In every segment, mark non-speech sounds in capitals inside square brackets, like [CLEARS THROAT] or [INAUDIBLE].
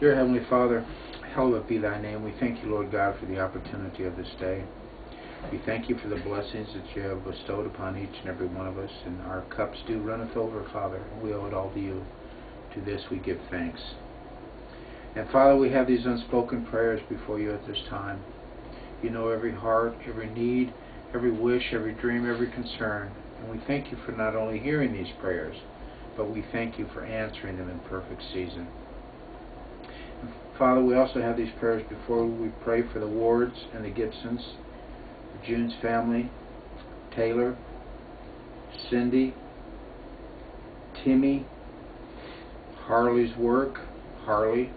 Dear Heavenly Father, hallowed be thy name. We thank you, Lord God, for the opportunity of this day. We thank you for the blessings that you have bestowed upon each and every one of us, and our cups do runneth over, Father. We owe it all to you. To this we give thanks. And Father, we have these unspoken prayers before you at this time. You know every heart, every need, every wish, every dream, every concern. And we thank you for not only hearing these prayers, but we thank you for answering them in perfect season. Father, we also have these prayers before we pray for the Wards and the Gibsons, June's family, Taylor, Cindy, Timmy, Harley's work, Harley,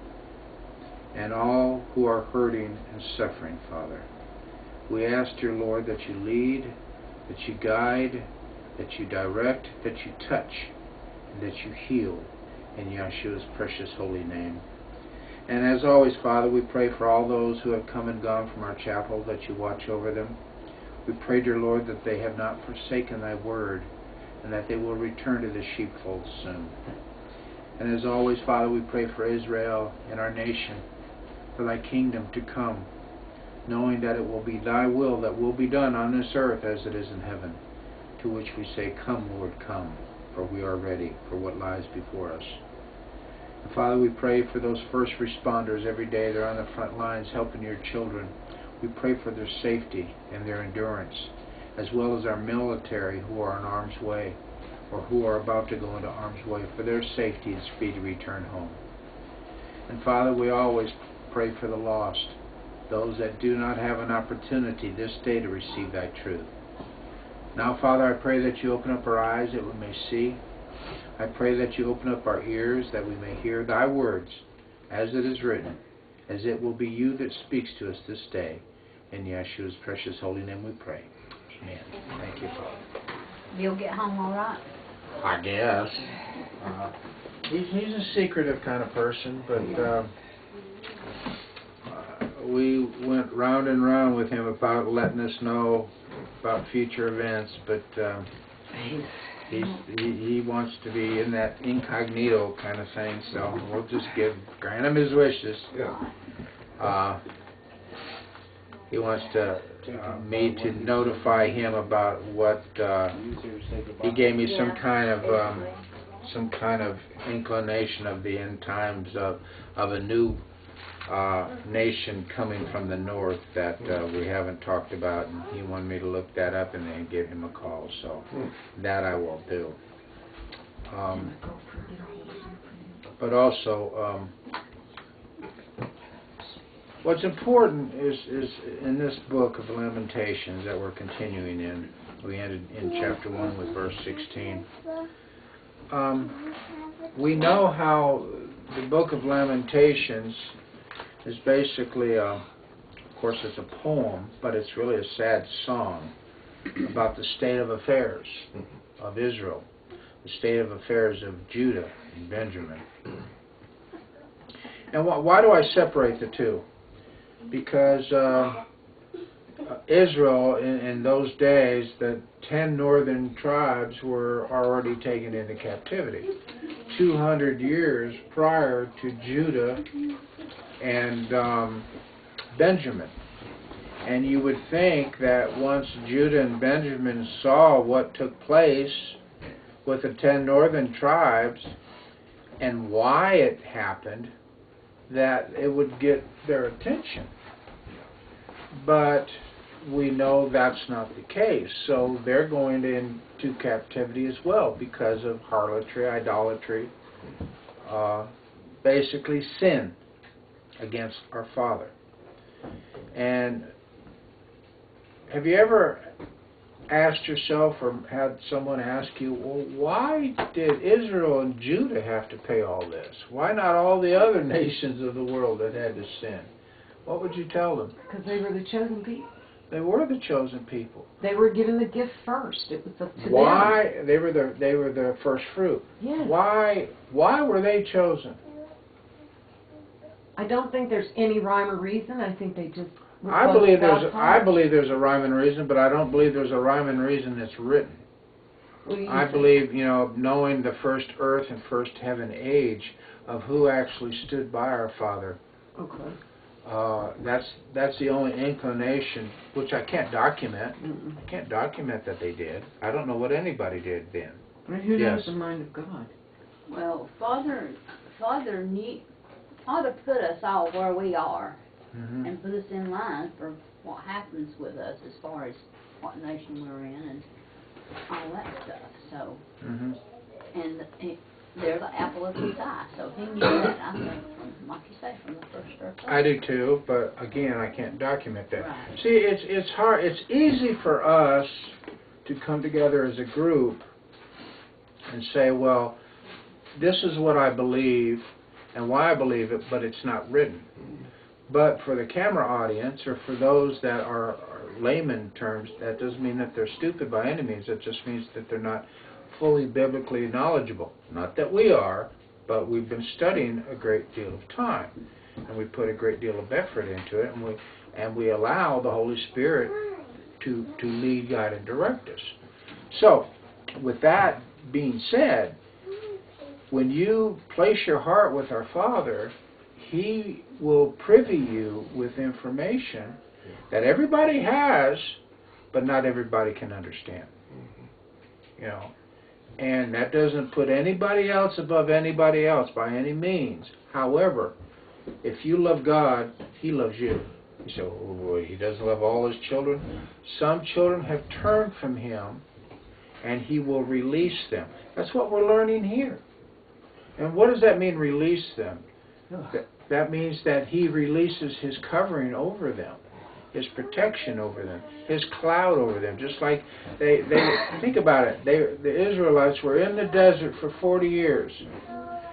and all who are hurting and suffering, Father. We ask, dear Lord, that you lead, that you guide, that you direct, that you touch, and that you heal in Yeshua's precious holy name. And as always, Father, we pray for all those who have come and gone from our chapel, that you watch over them. We pray, dear Lord, that they have not forsaken thy word, and that they will return to the sheepfold soon. And as always, Father, we pray for Israel and our nation, for thy kingdom to come, knowing that it will be thy will that will be done on this earth as it is in heaven, to which we say, Come, Lord, come, for we are ready for what lies before us. Father, we pray for those first responders every day. They're on the front lines helping your children. We pray for their safety and their endurance, as well as our military who are in harm's way or who are about to go into harm's way for their safety and speedy return home. And Father, we always pray for the lost, those that do not have an opportunity this day to receive thy truth. Now, Father, I pray that you open up our eyes that we may see. I pray that you open up our ears that we may hear thy words as it is written, as it will be you that speaks to us this day. In Yeshua's precious holy name we pray. Amen. Thank you, Father. You'll get home all right. I guess. Uh, he's, he's a secretive kind of person, but uh, uh, we went round and round with him about letting us know about future events, but uh, he's, he, he wants to be in that incognito kind of thing, so we'll just give grant him his wishes. Yeah. Uh, he wants to uh, me to notify him about what uh, he gave me some kind of um, some kind of inclination of the end times of of a new uh, nation coming from the north that uh, we haven't talked about, and he wanted me to look that up and then give him a call. So that I will do. Um, but also, um, what's important is is in this book of Lamentations that we're continuing in. We ended in chapter one with verse sixteen. Um, we know how the book of Lamentations is basically, a, of course, it's a poem, but it's really a sad song about the state of affairs of Israel, the state of affairs of Judah and Benjamin. And wh- why do I separate the two? Because uh, uh, Israel, in, in those days, the ten northern tribes were already taken into captivity. 200 years prior to Judah and um, Benjamin. And you would think that once Judah and Benjamin saw what took place with the ten northern tribes and why it happened, that it would get their attention. But we know that's not the case. So they're going into captivity as well because of harlotry, idolatry, uh, basically sin against our Father. And have you ever asked yourself or had someone ask you, well, why did Israel and Judah have to pay all this? Why not all the other [LAUGHS] nations of the world that had to sin? What would you tell them? Because they were the chosen people. They were the chosen people. They were given the gift first. It was up to them. Why they were the they were the first fruit. Yes. Why why were they chosen? I don't think there's any rhyme or reason. I think they just. I believe there's God's I believe there's a rhyme and reason, but I don't believe there's a rhyme and reason that's written. What do you I think? believe, you know, knowing the first earth and first heaven age, of who actually stood by our father. Okay. Uh, that's that's the only inclination, which I can't document. Mm-mm. I can't document that they did. I don't know what anybody did then. And who Yes. knows the mind of God? Well, Father, Father knew, Father put us all where we are hmm and put us in line for what happens with us as far as what nation we're in and all that stuff. So, hmm and it, they're the apple of his eye. So he knew that. I think, from, like you say, from the first earth. I do too, but again, I can't document that. Right. See, it's it's hard. It's easy for us to come together as a group and say, well, this is what I believe and why I believe it, but it's not written. But for the camera audience or for those that are, are layman terms, that doesn't mean that they're stupid by any means. It just means that they're not fully biblically knowledgeable. Not that we are, but we've been studying a great deal of time, and we put a great deal of effort into it, and we and we allow the Holy Spirit to to lead, guide, and direct us. So, with that being said, when you place your heart with our Father, He will privy you with information that everybody has, but not everybody can understand. Mm-hmm. You know, and that doesn't put anybody else above anybody else by any means. However, if you love God, He loves you. You say, oh, boy, He doesn't love all His children. Some children have turned from Him, and He will release them. That's what we're learning here. And what does that mean, release them? That, that means that He releases His covering over them, His protection over them, His cloud over them. Just like they, they think about it, they, the Israelites were in the desert for 40 years,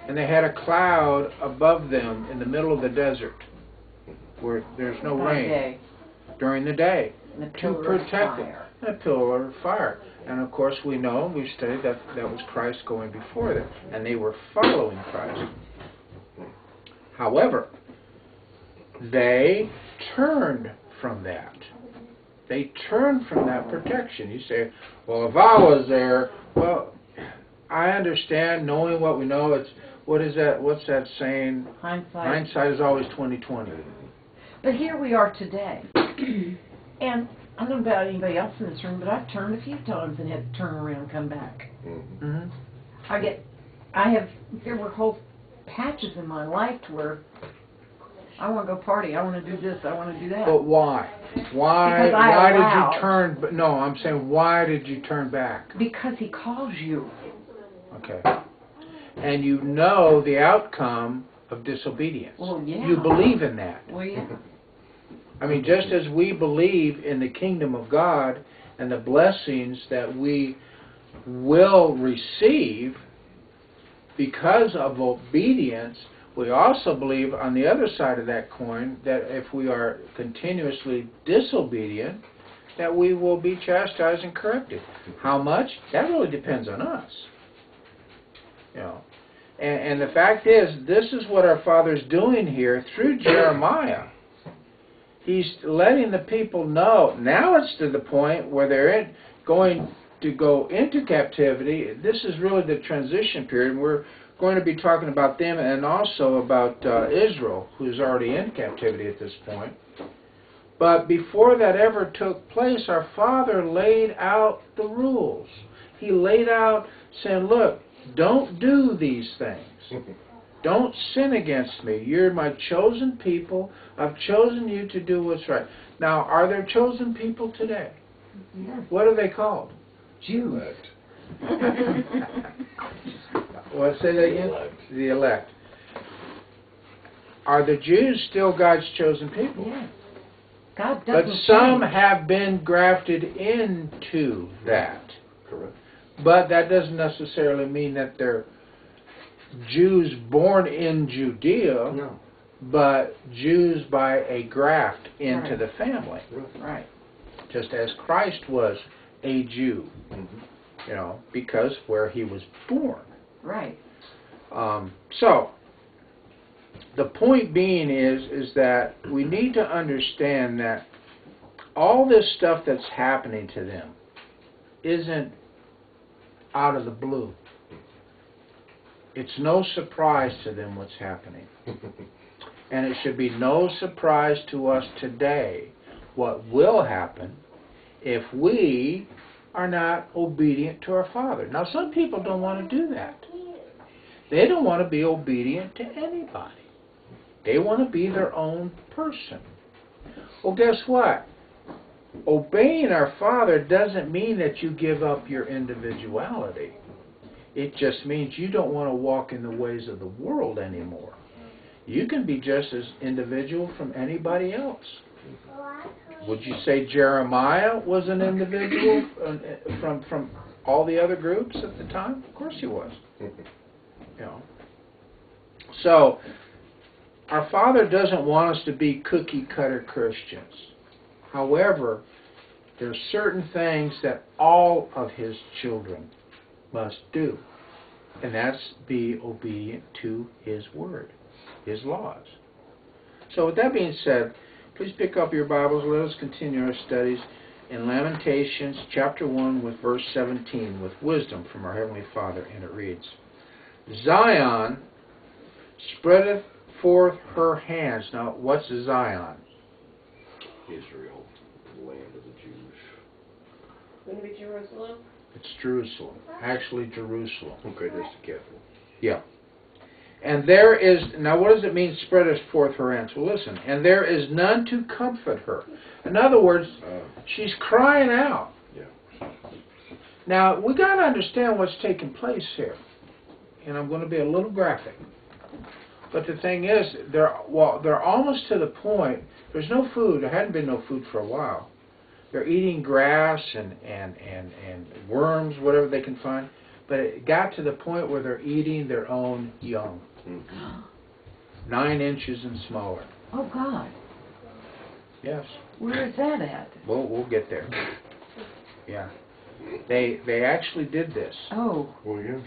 and they had a cloud above them in the middle of the desert, where there's no rain day, during the day to protect them. fire. A pillar of fire. And of course, we know, we've studied that that was Christ going before them, and they were following Christ. However, they turned from that. They turned from that protection. You say, well, if I was there, well, I understand knowing what we know. It's what is that? What's that saying? Hindsight. Hindsight is always twenty twenty. But here we are today. [CLEARS THROAT] and I don't know about anybody else in this room, but I've turned a few times and had to turn around and come back. Mm-hmm. I get, I have, there were whole patches in my life to where I want to go party, I want to do this, I want to do that. But why? Why? Because I why did you turn? But no, I'm saying why did you turn back? Because he calls you. Okay. And you know the outcome of disobedience. Well, yeah. You believe in that. Well, yeah. I mean, just as we believe in the kingdom of God and the blessings that we will receive because of obedience, we also believe on the other side of that coin that if we are continuously disobedient, that we will be chastised and corrected. How much? That really depends on us. You know. And, and the fact is, this is what our Father's doing here through Jeremiah he's letting the people know. Now it's to the point where they're in, going to go into captivity. This is really the transition period. We're going to be talking about them and also about uh, Israel, who's already in captivity at this point. But before that ever took place, our Father laid out the rules. He laid out saying, look, don't do these things. [LAUGHS] Don't sin against me. You're my chosen people. I've chosen you to do what's right. Now, are there chosen people today? Yeah. What are they called? Jews. [LAUGHS] What say that again? Elect. The elect. Are the Jews still God's chosen people? Yes. God But doesn't but some change. have been grafted into that. Correct. But that doesn't necessarily mean that they're Jews born in Judea, No. but Jews by a graft into Right. the family. Right. just as Christ was a Jew, Mhm. you know, because where he was born. Right. Um, so, the point being is, is that we need to understand that all this stuff that's happening to them isn't out of the blue. It's no surprise to them what's happening. [LAUGHS] And it should be no surprise to us today what will happen if we are not obedient to our Father. Now, some people don't want to do that. They don't want to be obedient to anybody. They want to be their own person. Well, guess what? Obeying our Father doesn't mean that you give up your individuality. It just means you don't want to walk in the ways of the world anymore. You can be just as individual from anybody else. Would you say Jeremiah was an individual uh, from from all the other groups at the time? Of course he was. [LAUGHS] You know. So our Father doesn't want us to be cookie cutter Christians. However, there are certain things that all of His children must do, and that's be obedient to His Word, His laws. So, with that being said, please pick up your Bibles. Let us continue our studies in Lamentations chapter 1 with verse 17 with wisdom from our Heavenly Father, and it reads Zion spreadeth forth her hands. Now, what's Zion? Israel, the land of the Jews. Wouldn't it be Jerusalem? It's Jerusalem. Actually, Jerusalem. Okay, that's the capital. Yeah. And there is, now what does it mean, spreadeth forth her hands? Well, listen, and there is none to comfort her. In other words, Uh, she's crying out. Yeah. Now, we got to understand what's taking place here. And I'm going to be a little graphic. But the thing is, they're, well, they're almost to the point, there's no food, there hadn't been no food for a while. They're eating grass and, and, and, and worms, whatever they can find. But it got to the point where they're eating their own young. mhm. nine inches and smaller. Oh, God. Yes. Where is that at? We'll we'll get there. [LAUGHS] Yeah. They they actually did this Oh, Well, yeah.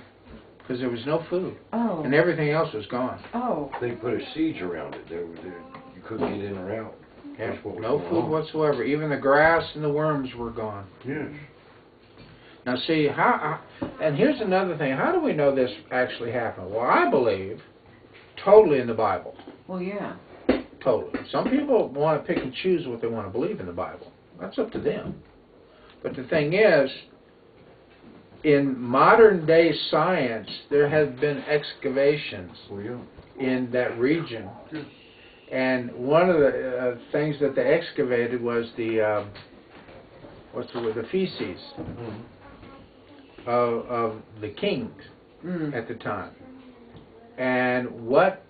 because there was no food oh, and everything else was gone. oh. They put a siege around it. There, there, you couldn't get in or out. Yeah. That's what was No going food on. whatsoever. Even the grass and the worms were gone. Yes. Now see how, how and here's another thing. How do we know this actually happened? Well, I believe totally in the Bible. Well, yeah. Totally. Some people want to pick and choose what they want to believe in the Bible. That's up to them. But the thing is, in modern day science, there have been excavations Well, yeah. in that region. And one of the uh, things that they excavated was the, um, what's the word, the feces Mhm. of, of the kings Mm. at the time. And what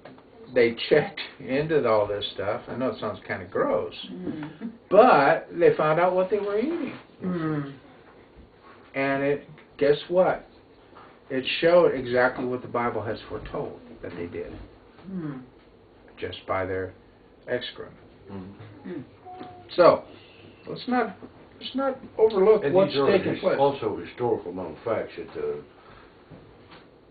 they checked into all this stuff, I know it sounds kind of gross, Mm. but they found out what they were eating. Mm. And it, guess what? It showed exactly what the Bible has foretold that they did, Mm. Just by their excrement. Mhm. So, let's not let's not overlook And what's these are taking place. also historical known facts that the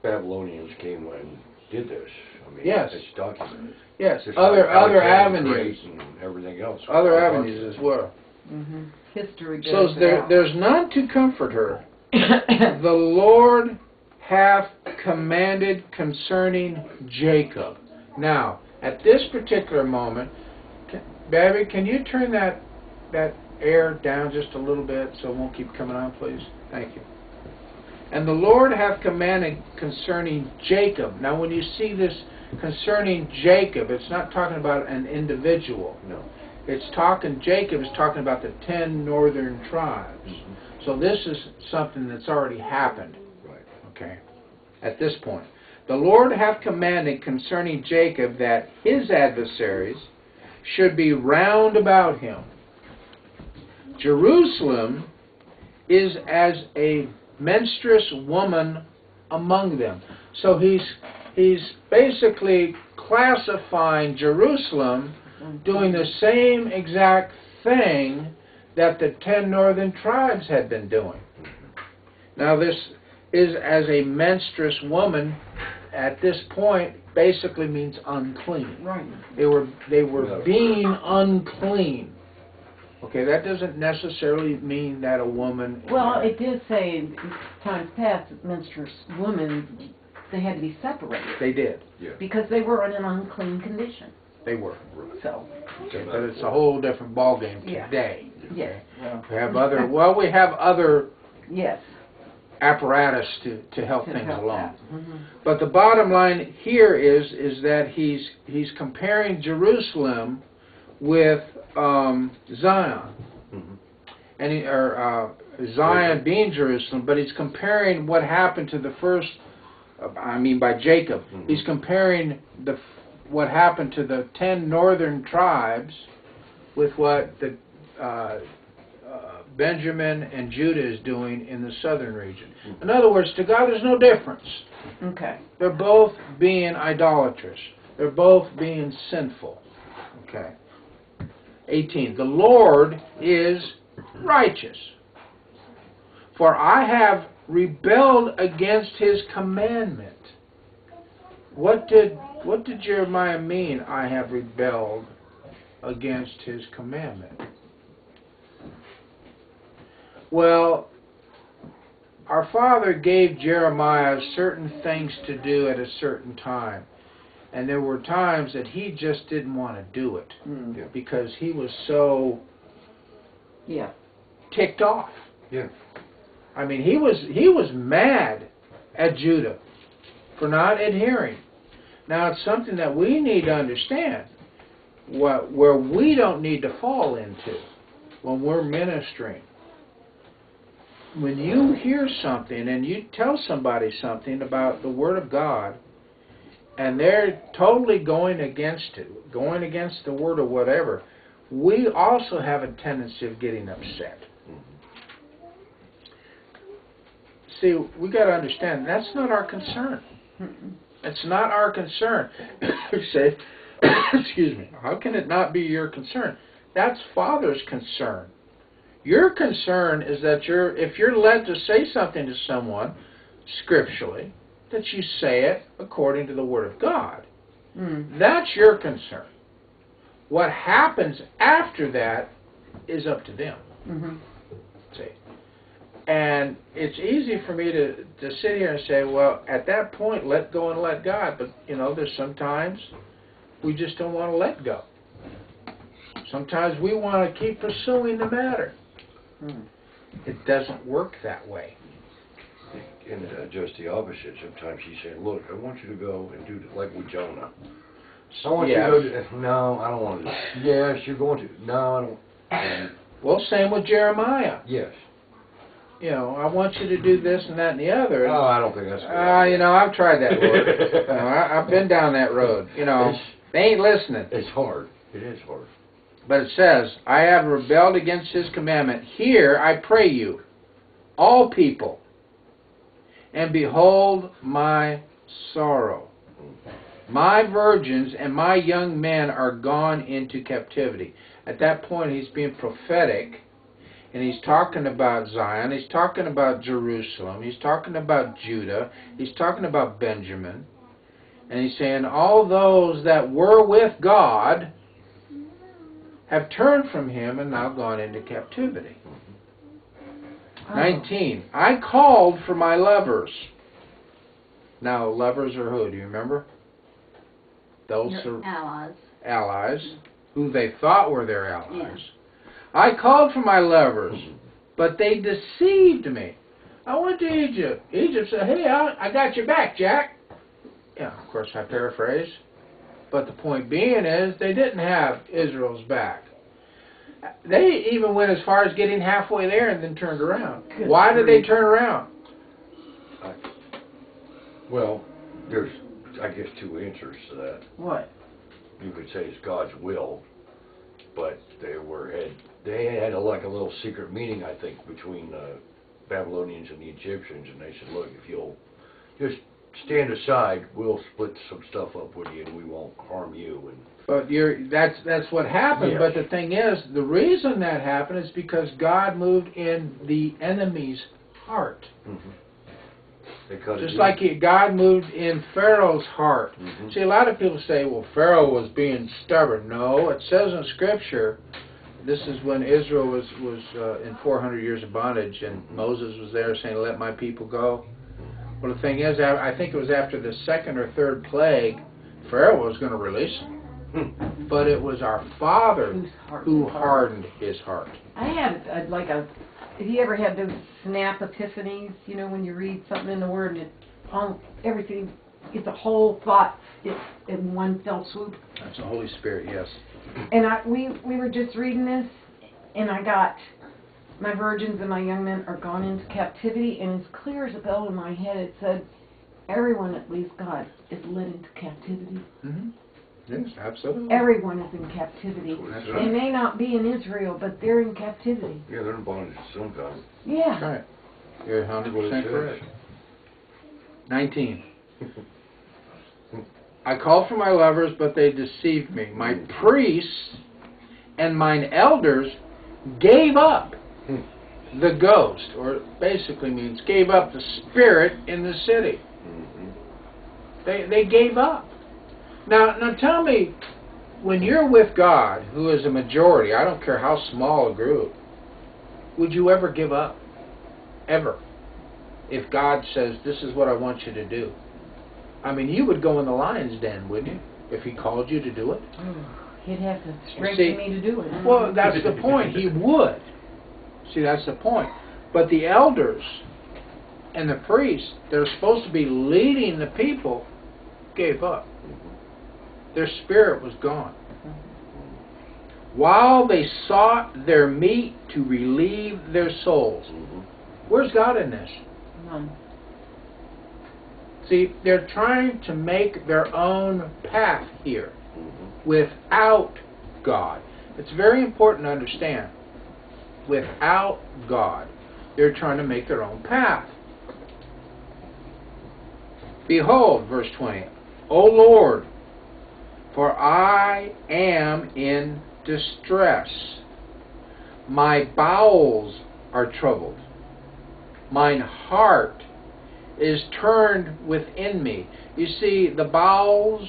Babylonians came and did this. I mean, Yes. it's documented. Yes, Just other like other avenues, and everything else. other avenues as well. Mm-hmm. History So there, there's none to comfort her. [COUGHS] the Lord hath commanded concerning Jacob. Now, at this particular moment, can, Babby, can you turn that that air down just a little bit so it won't keep coming on, please? Thank you. And the Lord hath commanded concerning Jacob. Now, when you see this concerning Jacob, it's not talking about an individual. No. It's talking, Jacob is talking about the ten northern tribes. Mhm. So this is something that's already happened, Right. okay, at this point. The Lord hath commanded concerning Jacob that his adversaries should be round about him. Jerusalem is as a menstruous woman among them. So he's he's basically classifying Jerusalem doing the same exact thing that the ten northern tribes had been doing. Now, this is as a menstruous woman at this point basically means unclean. Right. They were they were being unclean. Okay, that doesn't necessarily mean that a woman. Well, it did say in times past that menstruous women they had to be separated They did. Yeah. because they were in an unclean condition. They were. So, But it's a whole different ballgame Yeah. today. yes, well, We have other, well, we have other yes. Apparatus to, to help to things help along. that. Mhm. But the bottom line here is is that he's he's comparing Jerusalem with um, Zion, Mhm. and he, or uh, Zion being Jerusalem, but he's comparing what happened to the first. uh, I mean, by Jacob, Mhm. he's comparing the what happened to the ten northern tribes with what the uh, Benjamin and Judah is doing in the southern region. In other words, to God, there's no difference. Okay. They're both being idolatrous. They're both being sinful. Okay. 18. The Lord is righteous. For I have rebelled against his commandment. What did what did Jeremiah mean? I have rebelled against his commandment. Well, our father gave Jeremiah certain things to do at a certain time. And there were times that he just didn't want to do it Mm. Because he was so Yeah. ticked off. Yeah. I mean, he was he was mad at Judah for not adhering. Now, it's something that we need to understand what where we don't need to fall into when we're ministering. When you hear something and you tell somebody something about the Word of God, and they're totally going against it, going against the Word or whatever, we also have a tendency of getting upset. Mm-hmm. See, we got to understand that's not our concern. It's not our concern. [COUGHS] Say, [COUGHS] excuse me. How can it not be your concern? That's Father's concern. Your concern is that you're, if you're led to say something to someone scripturally, that you say it according to the Word of God. Mm. That's your concern. What happens after that is up to them. Mhm. See. And it's easy for me to, to sit here and say, well, at that point, let go and let God. But, you know, there's sometimes we just don't want to let go. Sometimes we want to keep pursuing the matter. Mm. It doesn't work that way. And uh, just the opposite. Sometimes he's saying, "Look, I want you to go and do the, like with Jonah. I want Yes. you to go. To, [LAUGHS] no, I don't want to. [LAUGHS] Yes, you're going to. No, I don't. And Well, same with Jeremiah. yes. You know, I want you to do this and that and the other. Oh, I don't think that's. a good Uh, you know, I've tried that, Lord. [LAUGHS] you know, I, I've been down that road. You know, It's, they ain't listening. it's hard. It is hard. But it says, I have rebelled against his commandment. Here I pray you, all people, and behold my sorrow. My virgins and my young men are gone into captivity. At that point, he's being prophetic, and he's talking about Zion, he's talking about Jerusalem, he's talking about Judah, he's talking about Benjamin, and he's saying, All those that were with God have turned from him and now gone into captivity. Oh. 19. I called for my lovers. Now, lovers are who? Do you remember? Those Your are allies. allies mm-hmm. who they thought were their allies. I called for my lovers, but they deceived me. I went to Egypt. Egypt said, Hey, I, I got your back, Jack. Yeah, of course, I paraphrase. But the point being is, they didn't have Israel's back. They even went as far as getting halfway there and then turned around. Good Why did they turn around? Well, there's, I guess, two answers to that. What? You could say it's God's will, but they were had they had a, like a little secret meeting, I think, between the Babylonians and the Egyptians, and they said, "Look, if you'll just stand aside, we'll split some stuff up with you, and we won't harm you." And But you're that's that's what happened. Yes. But the thing is, the reason that happened is because God moved in the enemy's heart. cut it Just like he, God moved in Pharaoh's heart. Mhm. See, a lot of people say, well, Pharaoh was being stubborn. No, it says in Scripture, this is when Israel was, was uh, in 400 years of bondage, and Moses was there saying, let my people go. Well, the thing is, I I think it was after the second or third plague, Pharaoh was going to release them. Hmm. But it was our Father heart who was hard. hardened his heart. I had uh, like a. Have you ever had those snap epiphanies? You know, when you read something in the Word and it, all everything, it's a whole thought it, in one fell swoop. That's the Holy Spirit, yes. And I, we we were just reading this, and I got my virgins and my young men are gone into captivity, and as clear as a bell in my head, it said, everyone that leaves God is led into captivity. hmm Yes, absolutely. Everyone is in captivity. That's They may not be in Israel, but they're in captivity. Yeah, they're in bondage of some kind. Yeah. That's right. You're 100% correct. 19. [LAUGHS] I called for my lovers, but they deceived me. My priests and mine elders gave up the ghost, or basically means gave up the spirit in the city. Mhm. They, they gave up. Now, now tell me, when you're with God, who is a majority, I don't care how small a group, would you ever give up? Ever? If God says, this is what I want you to do. I mean, you would go in the lion's den, wouldn't you? If he called you to do it? He'd have to strengthen me to do it. Well, that's the point. He would. See, that's the point. But the elders and the priests, they're supposed to be leading the people, gave up. Their spirit was gone. While they sought their meat to relieve their souls. Where's God in this? None. See, they're trying to make their own path here without God. It's very important to understand. Without God, they're trying to make their own path. Behold, verse 20, O Lord, for I am in distress. My bowels are troubled. Mine heart is turned within me. You see, the bowels,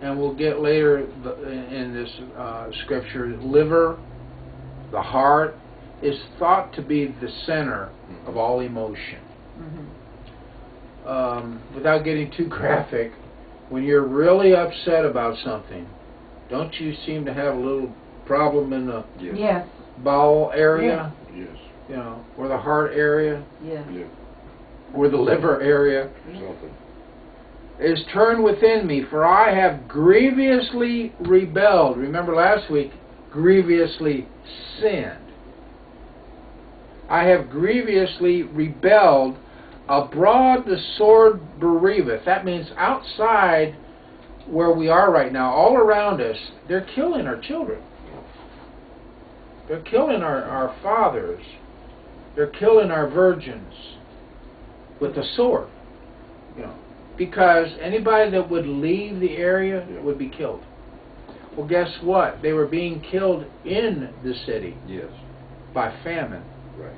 and we'll get later in this uh, scripture, liver, the heart, is thought to be the center of all emotion. Mhm. Um, without getting too graphic, when you're really upset about something, don't you seem to have a little problem in the Yes. Yes. bowel area? Yes. You know, or the heart area, Yes. Yeah. or the liver area? Something. is turned within me, for I have grievously rebelled. Remember last week, grievously sinned. I have grievously rebelled. Abroad the sword bereaveth. That means outside where we are right now, all around us, they're killing our children. They're killing our, our fathers. They're killing our virgins with the sword. You know, because anybody that would leave the area would be killed. Well, guess what? They were being killed in the city Yes. by famine. Right.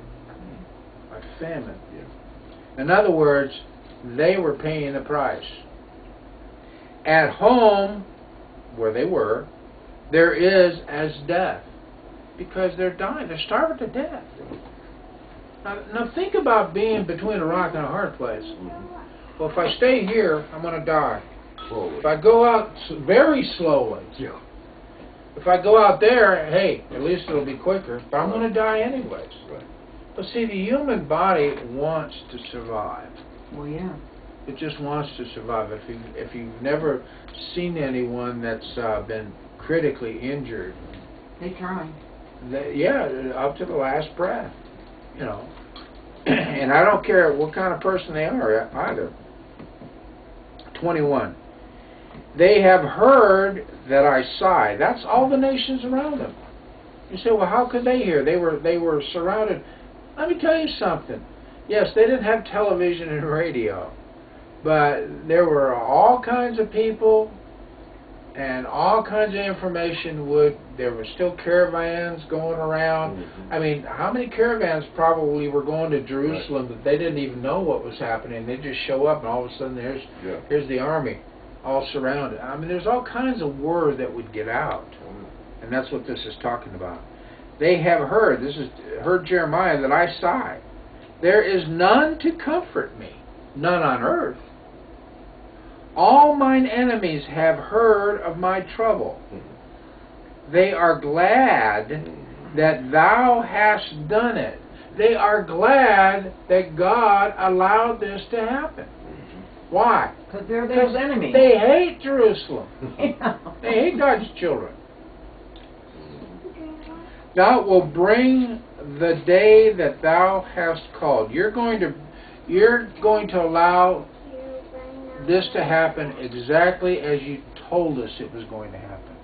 By famine. Yeah. In other words, they were paying the price. At home, where they were, there is as death. Because they're dying. They're starving to death. Now, now think about being between a rock and a hard place. Mhm. Well, if I stay here, I'm going to die. Slowly. If I go out very slowly, Yeah. if I go out there, hey, at least it'll be quicker, but I'm going to die anyways. Right. But see, the human body wants to survive. Well, yeah. It just wants to survive. If you if you've never seen anyone that's uh, been critically injured, They try. they, yeah, up to the last breath, you know. [CLEARS THROAT] and I don't care what kind of person they are either. Twenty-one. They have heard that I sigh. That's all the nations around them. You say, well, how could they hear? They were they were surrounded. Let me tell you something. Yes, they didn't have television and radio, but there were all kinds of people and all kinds of information would there were still caravans going around. Mhm. i mean how many caravans probably were going to jerusalem that they didn't even know what was happening? They just show up and all of a sudden there's Yeah. here's the army all surrounded. I mean there's all kinds of word that would get out. And that's what this is talking about they have heard this is heard jeremiah that i sigh there is none to comfort me none on earth. All mine enemies have heard of my trouble. Mm-hmm. They are glad mm-hmm. that thou hast done it. They are glad that God allowed this to happen. Mm-hmm. Why? Because they're those enemies. They hate Jerusalem. Yeah. [LAUGHS] They hate God's children. Thou will bring the day that thou hast called. You're going to you're going to allow this to happen exactly as you told us it was going to happen.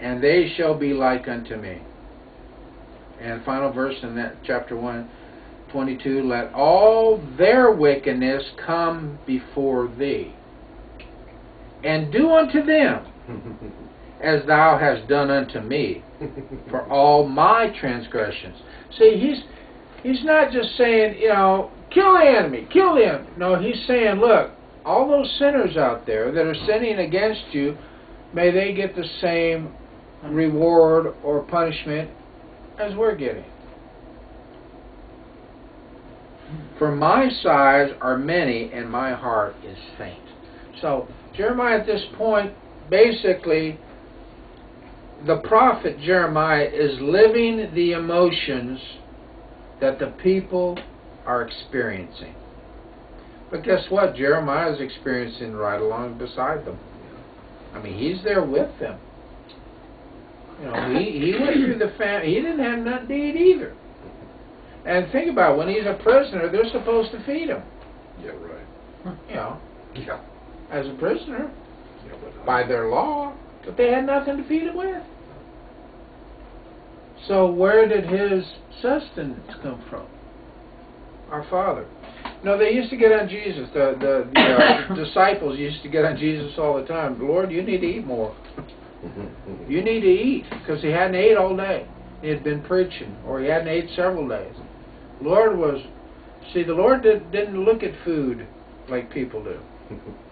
And they shall be like unto me. And final verse in that chapter 1, 22, let all their wickedness come before thee. And do unto them [LAUGHS] as thou hast done unto me [LAUGHS] for all my transgressions. See, he's he's not just saying, you know, kill the enemy, kill the enemy. No, he's saying, look, all those sinners out there that are sinning against you, may they get the same reward or punishment as we're getting. For my sighs are many, and my heart is faint. So, Jeremiah at this point, basically, the prophet Jeremiah is living the emotions that the people are experiencing. But guess what? Jeremiah is experiencing right along beside them. I mean, he's there with them. You know, he, he went through the fam. He didn't have nothing to eat either. And think about it, when he's a prisoner, they're supposed to feed him. Yeah, right. You know, Yeah. as a prisoner Yeah, uh, by their law, but they had nothing to feed him with. So where did his sustenance come from? Our Father. No, they used to get on Jesus. The the, the uh, [COUGHS] disciples used to get on Jesus all the time. Lord, you need to eat more. [LAUGHS] You need to eat because he hadn't ate all day. He had been preaching, or he hadn't ate several days. Lord was, see, the Lord did, didn't look at food like people do. [LAUGHS]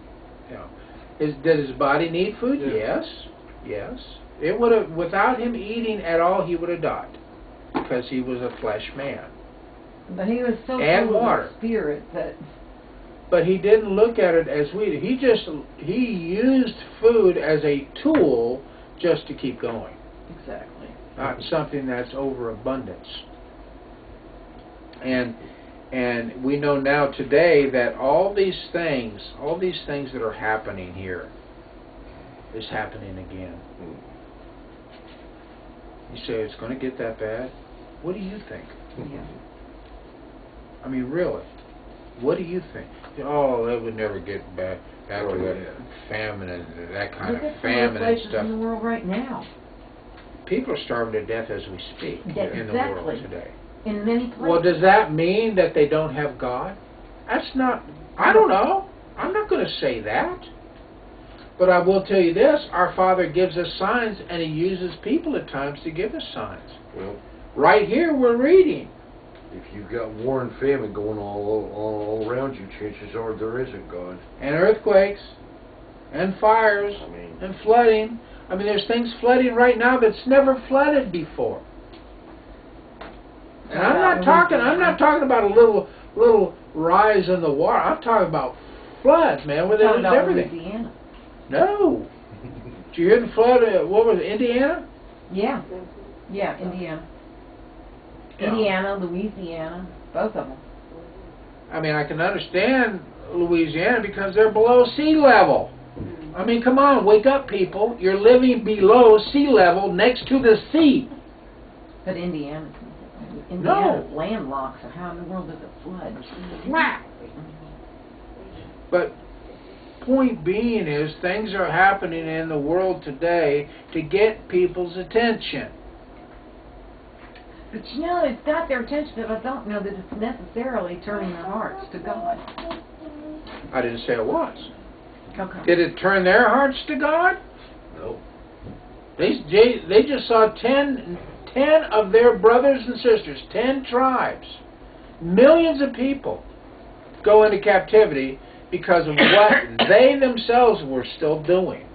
You know, his, did his body need food? Yeah. Yes, yes. It would have, without him eating at all, he would have died because he was a flesh man. But he was so And full water. of spirit that But he didn't look at it as we do. He just he used food as a tool just to keep going. exactly. not something that's overabundance. And and we know now today that all these things, all these things that are happening here, is happening again. Hmm. You say it's going to get that bad? What do you think? Yeah. I mean, really, what do you think? Oh, that would never get back back Oh, to that yeah. famine and that kind Look of at some of the famine and stuff. in the world right now. People are starving to death as we speak Yeah, in the world exactly. today. In many places. Well, does that mean that they don't have God? That's not, I don't know. I'm not going to say that. But I will tell you this our Father gives us signs, and He uses people at times to give us signs. Well, Right here, we're reading. if you've got war and famine going all, all, all around you, chances are there isn't God. And earthquakes, and fires, I mean, and flooding. I mean, there's things flooding right now that's never flooded before. And I'm not talking. I'm not talking about a little little rise in the water. I'm talking about floods, man, where they Talking lose everything. Louisiana. No. [LAUGHS] Did you hear the flood? Uh, what was it? Indiana? Yeah. Yeah, Indiana. Yeah. Indiana, Louisiana, both of them. I mean, I can understand Louisiana because they're below sea level. I mean, come on, wake up, people! You're living below sea level, next to the sea. But Indiana's No. Indiana's landlocked, so how in the world does it flood? Wow. But point being is things are happening in the world today to get people's attention. But you know, it's got their attention, but I don't know that it's necessarily turning their hearts to God. I didn't say it was. Okay. Did it turn their hearts to God? no. They, they, they just saw ten, ten of their brothers and sisters, ten tribes, millions of people go into captivity because of what [COUGHS] they themselves were still doing.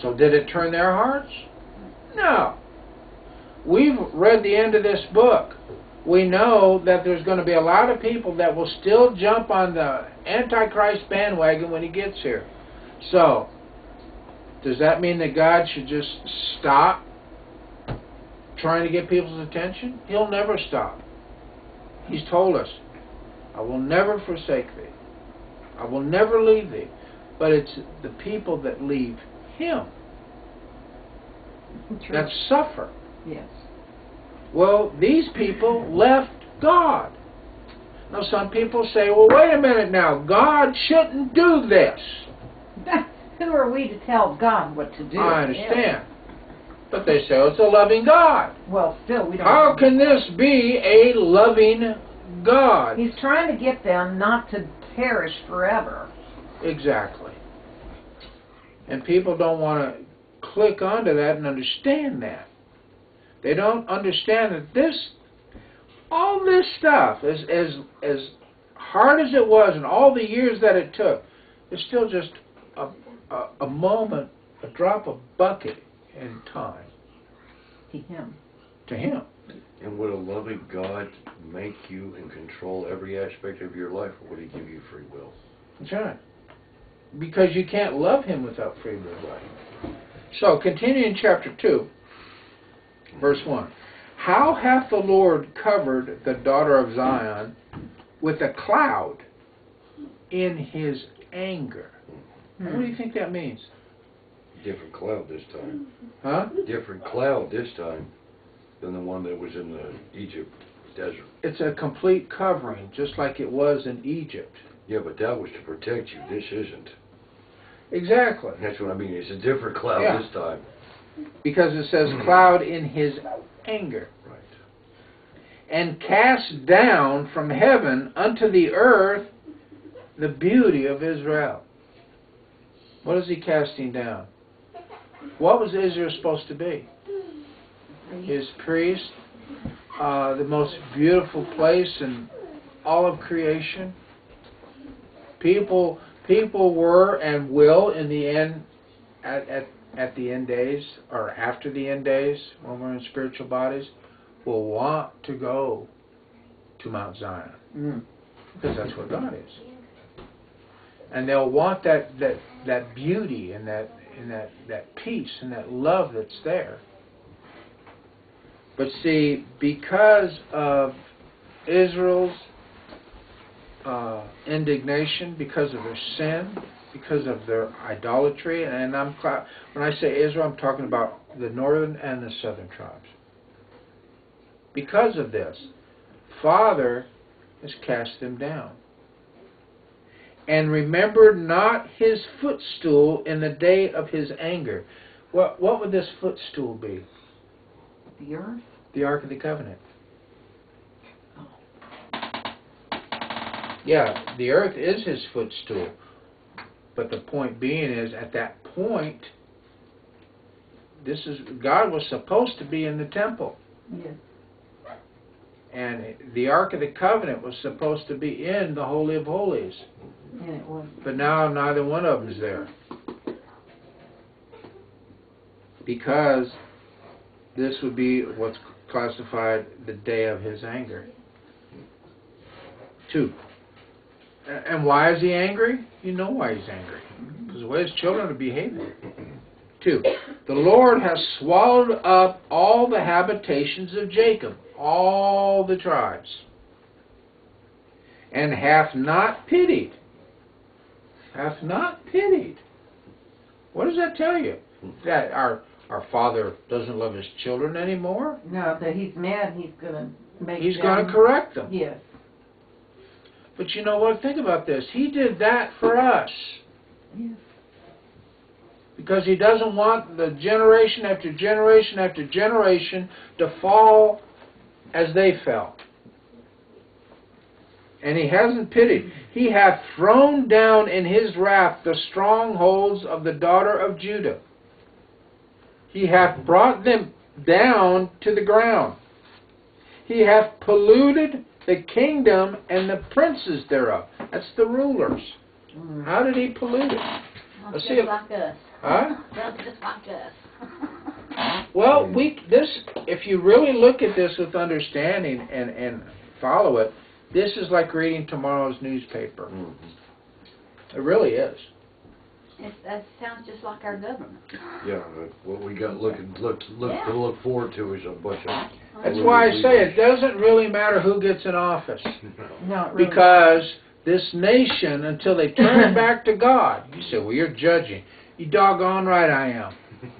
So did it turn their hearts? No. We've read the end of this book. we know that there's going to be a lot of people that will still jump on the Antichrist bandwagon when he gets here. So, does that mean that God should just stop trying to get people's attention? He'll never stop. He's told us, I will never forsake thee. I will never leave thee. But it's the people that leave him True. that suffer. Yes. Well, these people left God. Now, some people say, well, wait a minute now. God shouldn't do this. [LAUGHS] Who are we to tell God what to do? I understand. But they say, it's a loving God. Well, still, we don't. How can this be a loving God? He's trying to get them not to perish forever. Exactly. And people don't want to click onto that and understand that. They don't understand that this, all this stuff, as as as hard as it was, and all the years that it took, is still just a a, a moment, a drop of bucket in time To him. to Him. And would a loving God make you and control every aspect of your life, or would He give you free will? That's right. Because you can't love Him without free will. So, continuing chapter 2, verse 1. How hath the Lord covered the daughter of Zion with a cloud in His anger? What do you hmm. think that means? Different cloud this time. Huh? Different cloud this time than the one that was in the Egypt desert. It's a complete covering, just like it was in Egypt. Yeah, but that was to protect you. This isn't. Exactly. That's what I mean. It's a different cloud Yeah. this time. Because it says hmm. cloud in His anger. Right. and cast down from heaven unto the earth the beauty of Israel. What is he casting down? What was Israel supposed to be? His priest, uh, the most beautiful place in all of creation. People, people were and will in the end, at, at, at the end days or after the end days, when we're in spiritual bodies, will want to go to Mount Zion Mm. because that's where God is, and they'll want that that that beauty and that and that that peace and that love that's there. But see, because of Israel's uh, indignation, because of their sin, because of their idolatry, and I'm when I say Israel, I'm talking about the northern and the southern tribes. Because of this, Father has cast them down. And remember not his footstool in the day of his anger. What, what would this footstool be? The earth? The Ark of the Covenant. Oh. Yeah, the earth is his footstool. But the point being is, at that point, this is God was supposed to be in the temple. Yes. And the Ark of the Covenant was supposed to be in the Holy of Holies. But now neither one of them is there. Because this would be what's classified the day of his anger. Two. And why is he angry? You know why he's angry. Because the way his children are behaving. Two. The Lord has swallowed up all the habitations of Jacob, all the tribes, and hath not pitied hath not pitied. What does that tell you? That our our father doesn't love his children anymore? No, that he's mad, he's gonna make He's them. to correct them. Yes. But you know what? Think about this. He did that for us. Yes. Because he doesn't want the generation after generation after generation to fall as they fell. And he hasn't pitied. He hath thrown down in his wrath the strongholds of the daughter of Judah. He hath brought them down to the ground. He hath polluted the kingdom and the princes thereof. That's the rulers. Mm. How did he pollute it? Let's just see if- like us. Huh? [LAUGHS] Just like us. [LAUGHS] Well, we this if you really look at this with understanding and and follow it, this is like reading tomorrow's newspaper. Mhm. It really is. It, that sounds just like our government. Yeah, what we got looking, look, look, Yeah. to look forward to is a bunch of. That's why I say it doesn't really matter who gets in office [LAUGHS] No, it really. because this nation until they turn [LAUGHS] back to God. You say, "Well, you're judging." You doggone right I am. [LAUGHS]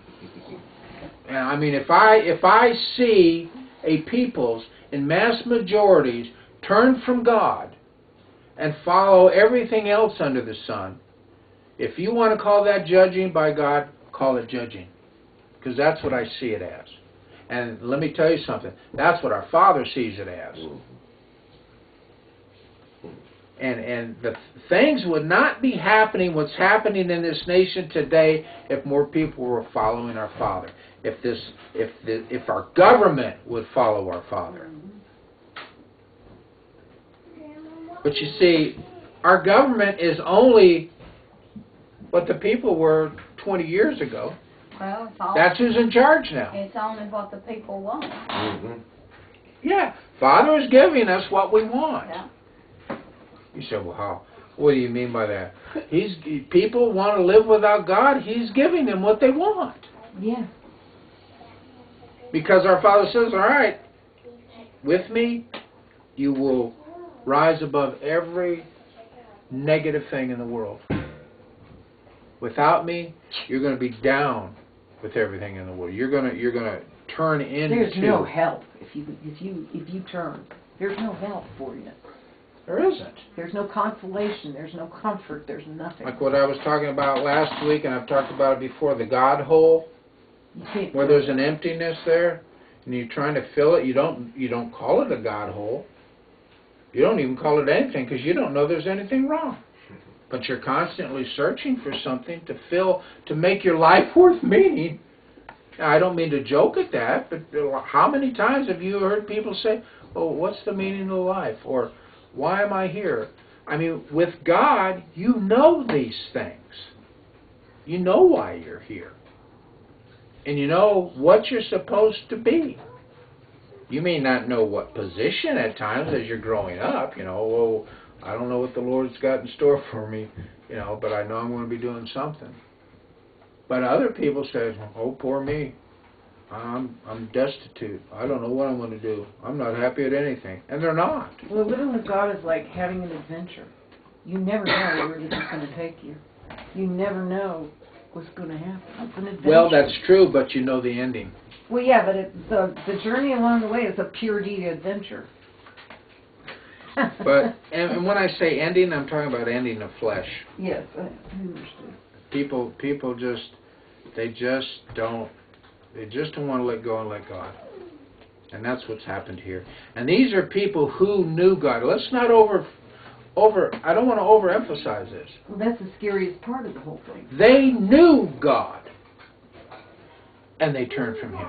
And I mean, if I if I see a peoples in mass majorities turn from God and follow everything else under the sun, if you want to call that judging by God, call it judging, because that's what I see it as. And let me tell you something. That's what our Father sees it as. And and the things would not be happening what's happening in this nation today if more people were following our Father. If this if the if our government would follow our Father. But you see, our government is only what the people were 20 years ago. Well, it's all, That's who's in charge now. it's only what the people want. Mm -hmm. Yeah, Father is giving us what we want. Yeah. You said, well, how? What do you mean by that? He's people want to live without God. He's giving them what they want Yeah. because our Father says, "All right, with me, you will rise above every negative thing in the world. Without me, you're going to be down with everything in the world. You're going to you're going to turn into There's no help if you if you if you turn. There's no help for you. there isn't." There's no consolation. There's no comfort. There's nothing. Like what I was talking about last week, and I've talked about it before, the God hole. Where there's an emptiness there and you're trying to fill it you don't you don't call it a god hole you don't even call it anything because you don't know there's anything wrong. But you're constantly searching for something to fill to make your life [LAUGHS] worth meaning. I don't mean to joke at that but uh, how many times have you heard people say oh what's the meaning of life? or why am i here? I mean with god you know these things. You know why you're here. And you know what you're supposed to be. You may not know what position at times as you're growing up, you know, well, I don't know what the Lord's got in store [LAUGHS] for me, you know, but I know I'm going to be doing something. But other people say, "Oh, poor me. I'm I'm destitute. I don't know what I'm going to do. I'm not happy at anything." And they're not. Well, living with God is like having an adventure. You never know where this is going to take you. You never know what's going to happen. An adventure. Well, that's true, but you know the ending. Well, yeah, but it, the the journey along the way is a pure D adventure. But [LAUGHS] and, and when I say ending, I'm talking about ending the flesh. yes, I I understand. people people just they just don't they just don't want to let go and let God. And that's what's happened here. And these are people who knew God. Let's not over over I don't want to overemphasize this. Well, that's the scariest part of the whole thing. They knew God. And they turned from him.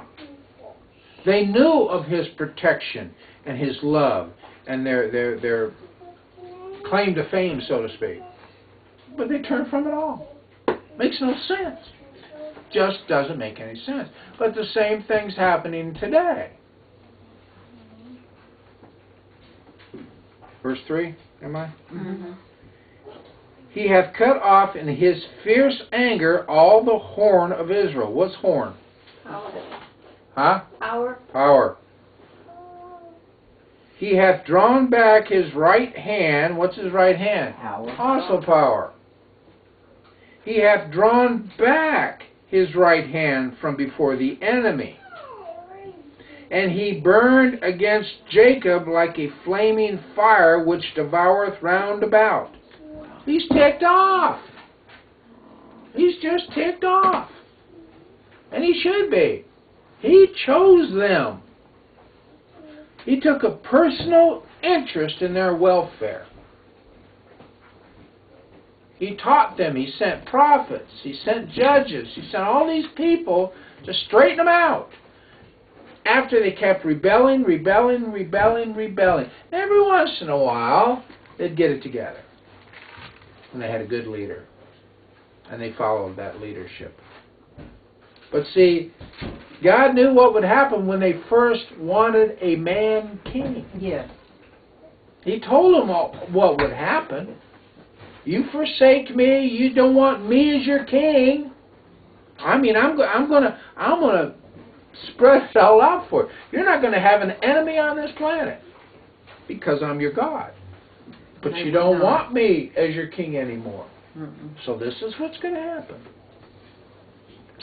They knew of his protection and his love and their their their claim to fame, so to speak. But they turned from it all. Makes no sense. Just doesn't make any sense. But the same thing's happening today. Verse 3, am I? Mm-hmm. He hath cut off in his fierce anger all the horn of Israel. What's horn? Power. Huh? Power. Power. He hath drawn back his right hand. What's his right hand? Power. Also power. He hath drawn back his right hand from before the enemy. And he burned against Jacob like a flaming fire which devoureth round about. He's ticked off. He's just ticked off. And he should be. He chose them. He took a personal interest in their welfare. He taught them. He sent prophets. He sent judges. He sent all these people to straighten them out. After they kept rebelling, rebelling, rebelling, rebelling. Every once in a while, they'd get it together. And they had a good leader. And they followed that leadership. But see, God knew what would happen when they first wanted a man king. Yes. He told them all, what would happen. You forsake me. You don't want me as your king. I mean, I'm I'm gonna I'm gonna spread it all out for you. You're not gonna have an enemy on this planet because I'm your God. But you don't want me as your king anymore. So this is what's going to happen.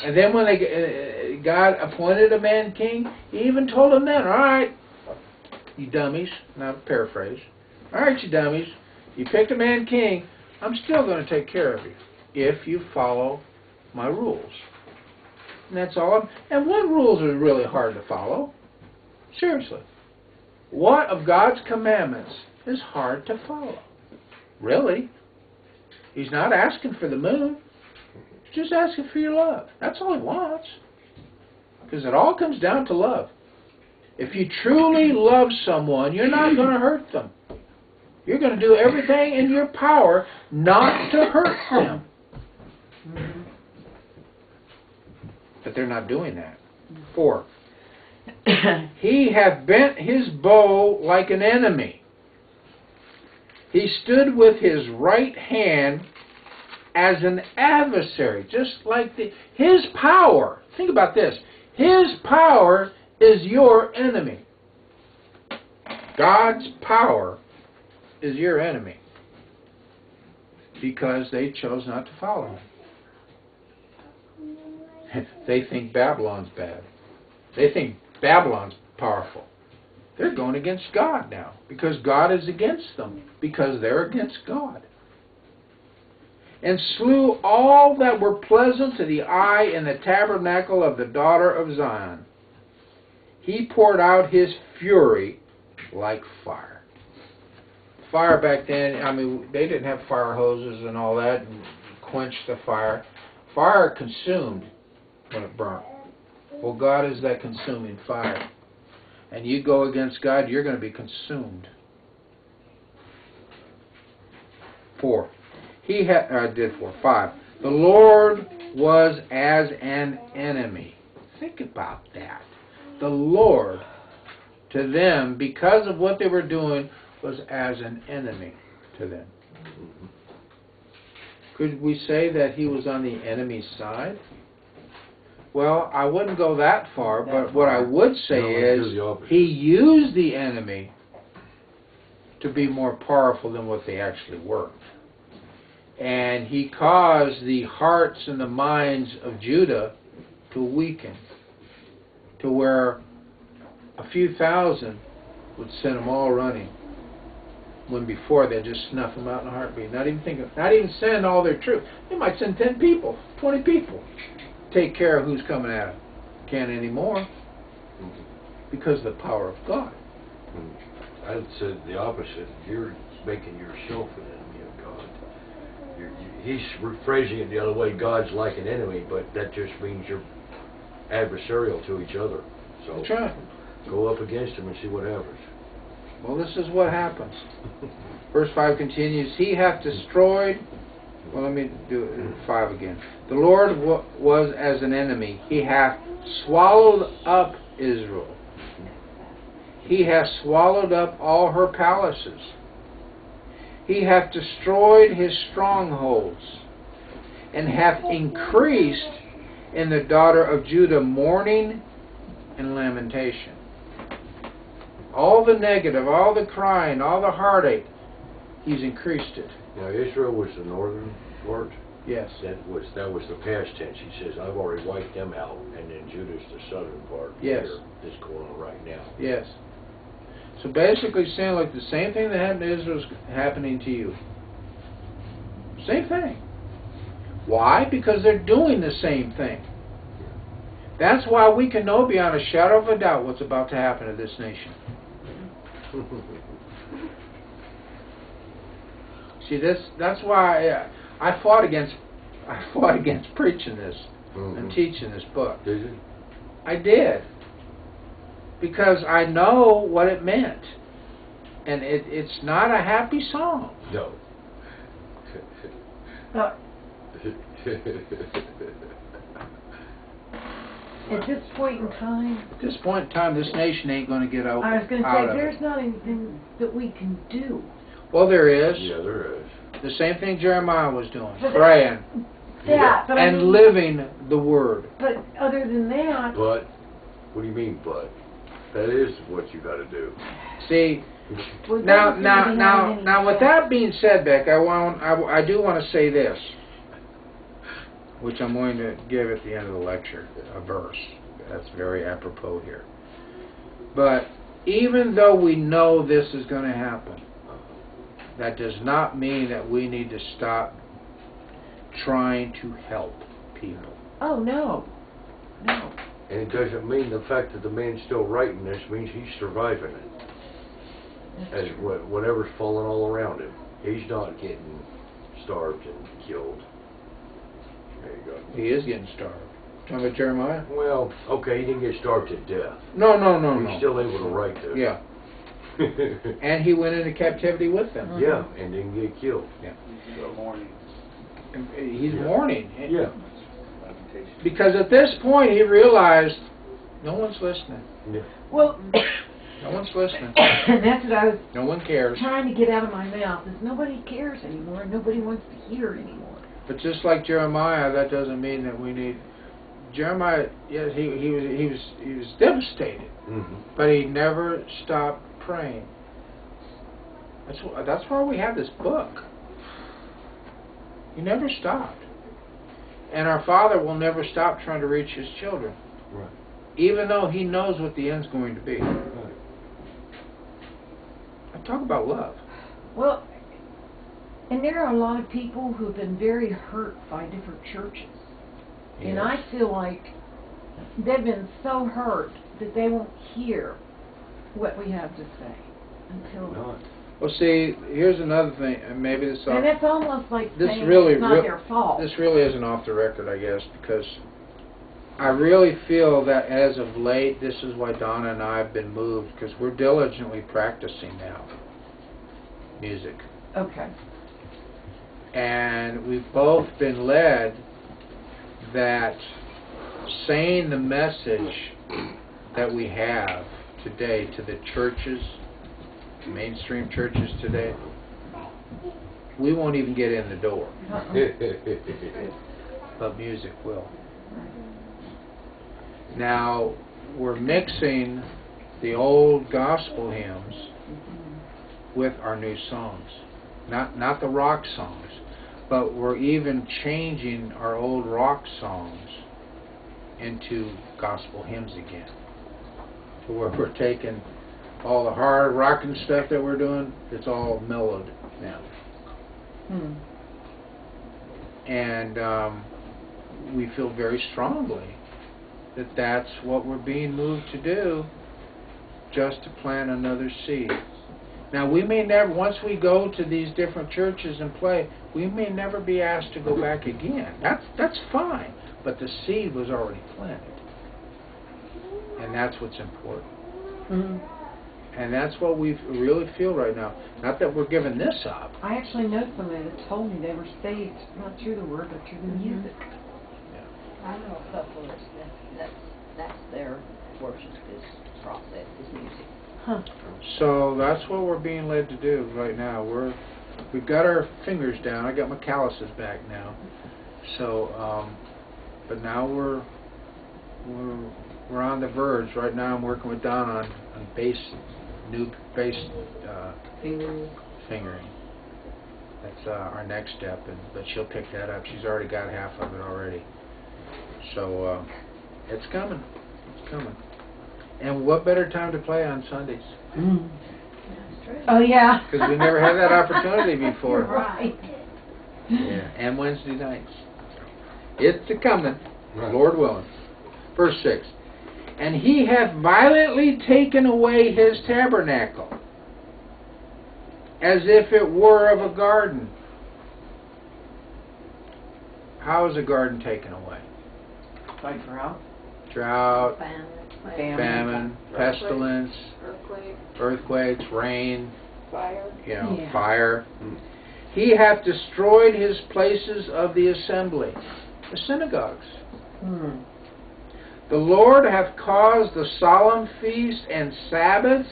And then when they, uh, God appointed a man king, he even told them then, all right, you dummies, now paraphrase, all right, you dummies, you picked a man king, I'm still going to take care of you if you follow my rules. And that's all. And what rules are really hard to follow? Seriously. What of God's commandments is hard to follow? Really? He's not asking for the moon. He's just asking for your love. That's all he wants. Because it all comes down to love. If you truly love someone, you're not going to hurt them. You're going to do everything in your power not to hurt them. But they're not doing that. Four. [COUGHS] He hath bent his bow like an enemy. He stood with his right hand as an adversary, just like the, his power. Think about this. His power is your enemy. God's power is your enemy because they chose not to follow him. [LAUGHS] they think Babylon's bad. They think Babylon's powerful. They're going against God now because God is against them because they're against God. And slew all that were pleasant to the eye in the tabernacle of the daughter of Zion. He poured out his fury like fire. Fire back then, I mean, they didn't have fire hoses and all that and quench the fire. Fire consumed when it burnt. Well, God is that consuming fire. And you go against God, you're going to be consumed. Four. He had, uh, I did four. Five. The Lord was as an enemy. Think about that. The Lord to them, because of what they were doing, was as an enemy to them. Mm-hmm. Could we say that he was on the enemy's side? Well, I wouldn't go that far, but what I would say No, is he used the enemy to be more powerful than what they actually were. And he caused the hearts and the minds of Judah to weaken to where a few thousand would send them all running when before they'd just snuff them out in a heartbeat. Not even think of, not even send all their troops. They might send 10 people, 20 people. Take care of who's coming at them. Can't anymore because of the power of God. I'd say the opposite. You're making yourself an enemy of God. You're, you, he's rephrasing it the other way. God's like an enemy, but that just means you're adversarial to each other. So That's right. go up against him and see what happens. Well, this is what happens. Verse 5 continues, He hath destroyed. Well, let me do it 5 again. The Lord wa- was as an enemy. He hath swallowed up Israel. He hath swallowed up all her palaces. He hath destroyed his strongholds, and hath increased in the daughter of Judah mourning and lamentation all the negative, all the crying, all the heartache, he's increased it. Now Israel was the northern part. Yes. That was that was the past tense. He says, "I've already wiped them out," and then Judah's the southern part. Yes. where This going on right now. Yes. So basically saying like the same thing that happened to Israel is happening to you. Same thing. Why? Because they're doing the same thing. That's why we can know beyond a shadow of a doubt what's about to happen to this nation. [LAUGHS] See, this that's why I, I fought against [LAUGHS] I fought against preaching this and Mhm. teaching this book. Did you? I did. Because I know what it meant. And it, it's not a happy song. No. Uh, [LAUGHS] At this point in time, At this point in time, this nation ain't gonna get out, I was gonna say, of it. there's not anything that we can do. Well, there is. Yeah, there is. The same thing Jeremiah was doing, But- [LAUGHS] praying That, but I and mean, living the word. but other than that, But, what do you mean, but? That is what you gotta do. See, we're now, now, now, having now, with that being said, Beck, I want, I, I do want to say this, which I'm going to give at the end of the lecture, a verse. That's very apropos here. But even though we know this is going to happen, that does not mean that we need to stop trying to help people. Oh, no, no. And it doesn't mean the fact that the man's still writing this means he's surviving it. That's As true. what, whatever's falling all around him. He's not getting starved and killed. There you go. He is getting starved. Talking about Jeremiah? Well, okay, he didn't get starved to death. No, no, no, no. He's no. still able to write this. Yeah, [LAUGHS] and he went into captivity with them. yeah, and didn't get killed. And He's Yeah. mourning. Yeah. Because at this point he realized no one's listening. yeah. Well, No one's listening. and [COUGHS] that's what I was No one cares. trying to get out of my mouth, is nobody cares anymore, nobody wants to hear anymore. But just like Jeremiah, that doesn't mean that we need Jeremiah. Yes, he he was he was he was devastated, Mm-hmm. but he never stopped praying. That's wh- that's why we have this book. He never stopped, and our Father will never stop trying to reach His children, Right. even though He knows what the end's going to be. Right. I talk about love. Well, and there are a lot of people who have been very hurt by different churches. And I feel like they've been so hurt that they won't hear what we have to say until. Not. Well, see, here's another thing, and maybe this. And it's almost like This saying really it's not real- their fault. This really isn't off the record, I guess, because I really feel that as of late, this is why Donna and I have been moved, because we're diligently practicing now music. Okay. And we've both been led that saying the message that we have today to the churches, mainstream churches today, we won't even get in the door, [LAUGHS] but music will. Now, we're mixing the old gospel hymns with our new songs. Not not the rock songs, but we're even changing our old rock songs into gospel hymns again. To where we're taking all the hard rocking stuff that we're doing, it's all mellowed now. Hmm. And um, we feel very strongly that that's what we're being moved to do, just to plant another seed. Now we may never, once we go to these different churches and play, we may never be asked to go back again. That's that's fine, but the seed was already planted, and that's what's important. hmm And that's what we really feel right now. Not that we're giving this up. I actually know somebody that told me they were saved not through the word but through the Mhm. music. I know a couple that's, that's, that's their worship is process, is music. Huh. So that's what we're being led to do right now. We're we've got our fingers down. I got my calluses back now. So, um, but now we're we're we're on the verge. Right now, I'm working with Don on on bass, new bass uh, fingering. That's uh, our next step, and but she'll pick that up. She's already got half of it already. So uh, it's coming. It's coming. And what better time to play on Sundays? That's true. Oh yeah. [LAUGHS] Because we never had that opportunity [LAUGHS] before. Right. Yeah, and Wednesday nights. It's a coming, Right. Lord willing. Verse 6. And he hath violently taken away his tabernacle, as if it were of a garden. How is a garden taken away? By drought. Drought, Famine. Famine. famine, pestilence, Earthquake, earthquakes, rain, fire. you know, Yeah. fire. He hath destroyed his places of the assembly, the synagogues. Hmm. The Lord hath caused the solemn feasts and Sabbaths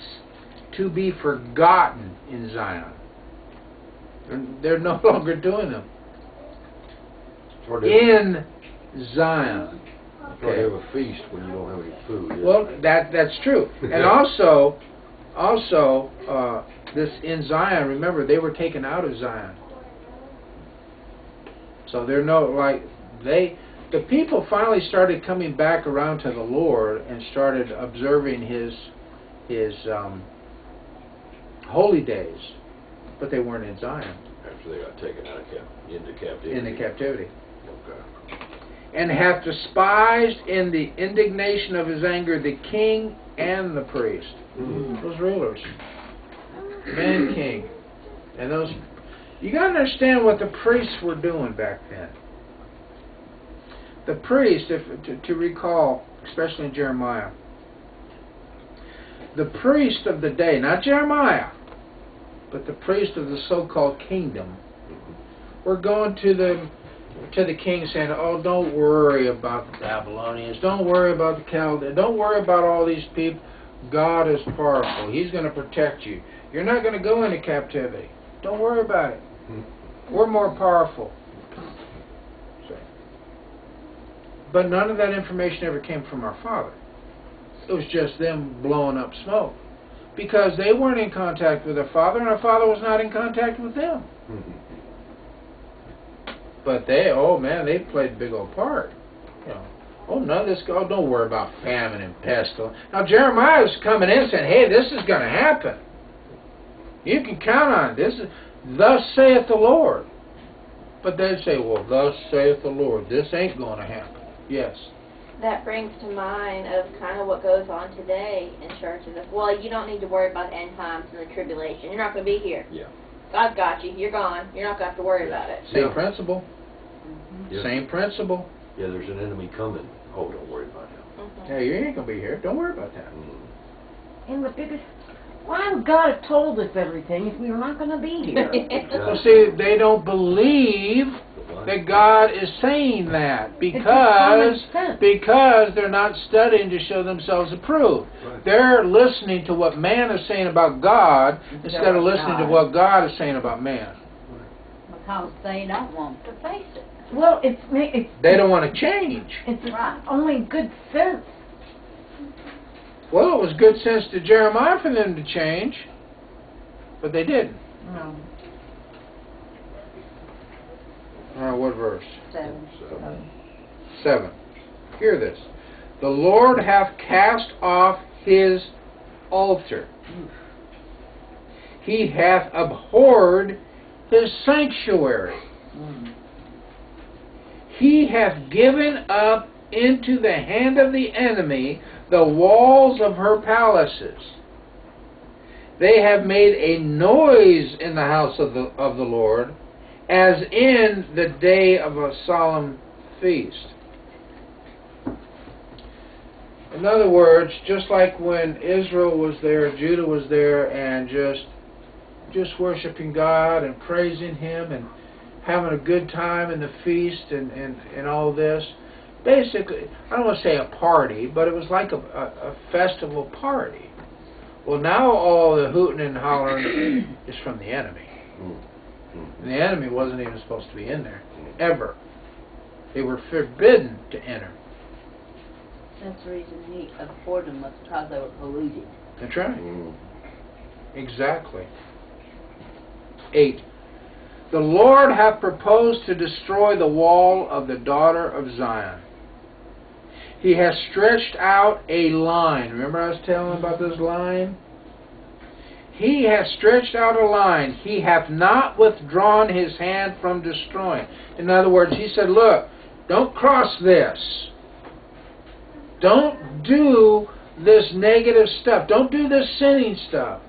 to be forgotten in Zion. They're, they're no [LAUGHS] longer doing them. It's hard to, In Zion. hard to have a feast when you don't have any food. Well, that that's true. [LAUGHS] And also, also, uh, this in Zion. Remember, they were taken out of Zion. So they're no like they. The people finally started coming back around to the Lord and started observing His His um, holy days, but they weren't in Zion After they got taken out of cap, into captivity. in the captivity. Okay. and hath despised in the indignation of his anger the king and the priest. Mhm. Those rulers. Man king. And those you gotta understand what the priests were doing back then. The priest, if to, to recall, especially in Jeremiah, the priest of the day, not Jeremiah, but the priest of the so-called kingdom, were going to the to the king saying, "Oh, don't worry about the Babylonians. Don't worry about the Chaldeans. Don't worry about all these people. God is powerful. He's going to protect you. You're not going to go into captivity. Don't worry about it. Hmm. We're more powerful." See. But none of that information ever came from our Father. It was just them blowing up smoke. Because they weren't in contact with their Father, and our Father was not in contact with them. Mhm. But they, oh man, they played a big old part. You know, oh none of this. Oh, don't worry about famine and pestilence. Now Jeremiah's coming in saying, "Hey, this is going to happen. You can count on it. this. Is, thus saith the Lord." But they'd say, "Well, thus saith the Lord. This ain't going to happen." Yes. That brings to mind of kind of what goes on today in churches. Of, well, you don't need to worry about the end times and the tribulation. You're not going to be here. Yeah. God's got you. You're gone. You're not going to have to worry about it. Same Yeah. principle. Yeah. Same principle. Yeah, there's an enemy coming. Oh, don't worry about him. Mhm. Hey, you ain't gonna be here. Don't worry about that. Mhm. And the biggest, why would God have told us everything if we were not going to be here? [LAUGHS] So see, they don't believe The line- that God is saying that because because they're not studying to show themselves approved. Right. They're listening to what man is saying about God instead of listening to what God is saying about man. Because they don't want to face it. Well, it's ma- it's They don't want to change. it's Right. only good sense. Well, it was good sense to Jeremiah for them to change, but they didn't. No. Right, what verse? So, So, Seven. Hear this. The Lord hath cast off his altar. He hath abhorred his sanctuary. He hath given up into the hand of the enemy the walls of her palaces. They have made a noise in the house of the of the Lord, as in the day of a solemn feast. In other words, just like when Israel was there, Judah was there, and just just worshiping God and praising Him and having a good time in the feast and, and, and all this. Basically, I don't want to say a party, but it was like a, a, a festival party. Well, now all the hooting and hollering is from the enemy. mm, And the enemy wasn't even supposed to be in there, ever. They were forbidden to enter. that's the reason he abhorred them was because they were polluted. That's right. mm. Exactly. 8. The Lord hath proposed to destroy the wall of the daughter of Zion. He has stretched out a line. Remember I was telling about this line? He hath stretched out a line. He hath not withdrawn his hand from destroying. In other words, he said, Look, don't cross this. Don't do this negative stuff. Don't do this sinning stuff.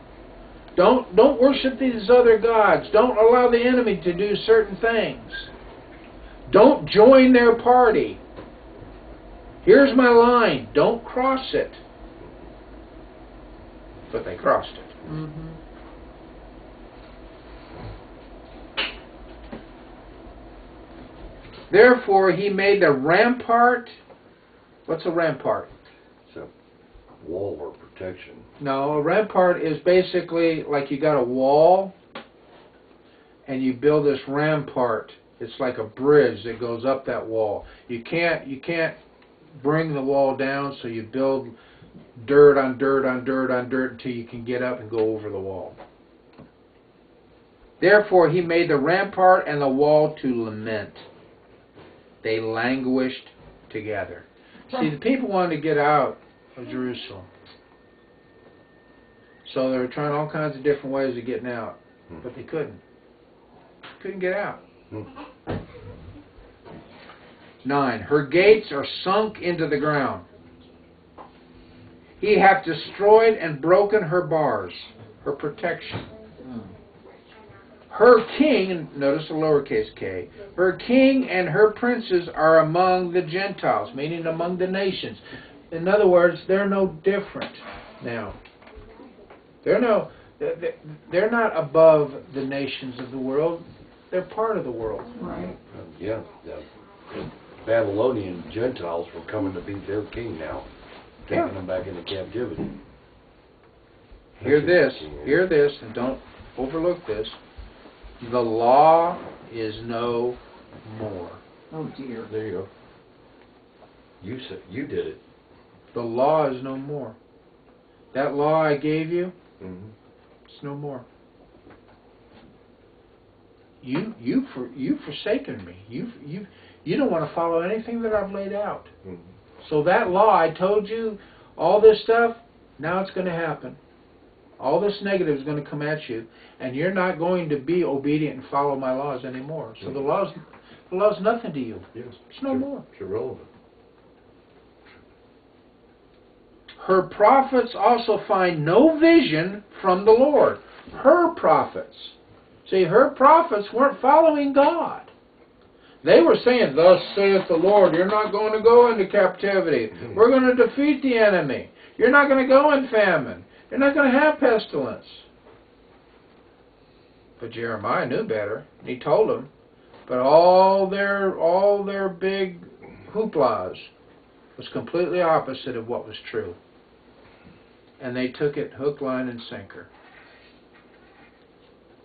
Don't don't worship these other gods. Don't allow the enemy to do certain things. Don't join their party. Here's my line. Don't cross it. But they crossed it. Mm-hmm. Therefore he made the rampart What's a rampart? It's a wall or protection. No, a rampart is basically like you got a wall and you build this rampart. It's like a bridge that goes up that wall. You can't you can't bring the wall down, so you build dirt on dirt on dirt on dirt until you can get up and go over the wall. Therefore he made the rampart and the wall to lament. They languished together. See, the people wanted to get out of Jerusalem. So they were trying all kinds of different ways of getting out, but they couldn't. Couldn't get out. Hmm. Nine. Her gates are sunk into the ground. He hath destroyed and broken her bars, her protection. Her king, notice the lowercase k, her king and her princes are among the Gentiles, meaning among the nations. In other words, they're no different now. They're no, they're- they're not above the nations of the world. They're part of the world. Right. Yeah, the the Babylonian Gentiles were coming to be their king now, taking Yeah. them back into captivity. Hear this, hear this, and don't overlook this. The law is no more. Oh dear. There you go. You said, you did it. The law is no more. That law I gave you, Mhm. it's no more. You you for you've forsaken me. You you you don't want to follow anything that I've laid out. Mhm. So that law I told you, all this stuff, now it's going to happen. All this negative is going to come at you, and you're not going to be obedient and follow my laws anymore. So the laws, the law's nothing to you. Yes. It's no more. It's irrelevant. Her prophets also find no vision from the Lord. Her prophets. See, her prophets weren't following God. They were saying, Thus saith the Lord, you're not going to go into captivity. Mm-hmm. We're going to defeat the enemy. You're not going to go in famine. You're not going to have pestilence. But Jeremiah knew better. and He told them. But all their all their big hooplas was completely opposite of what was true and they took it hook, line, and sinker.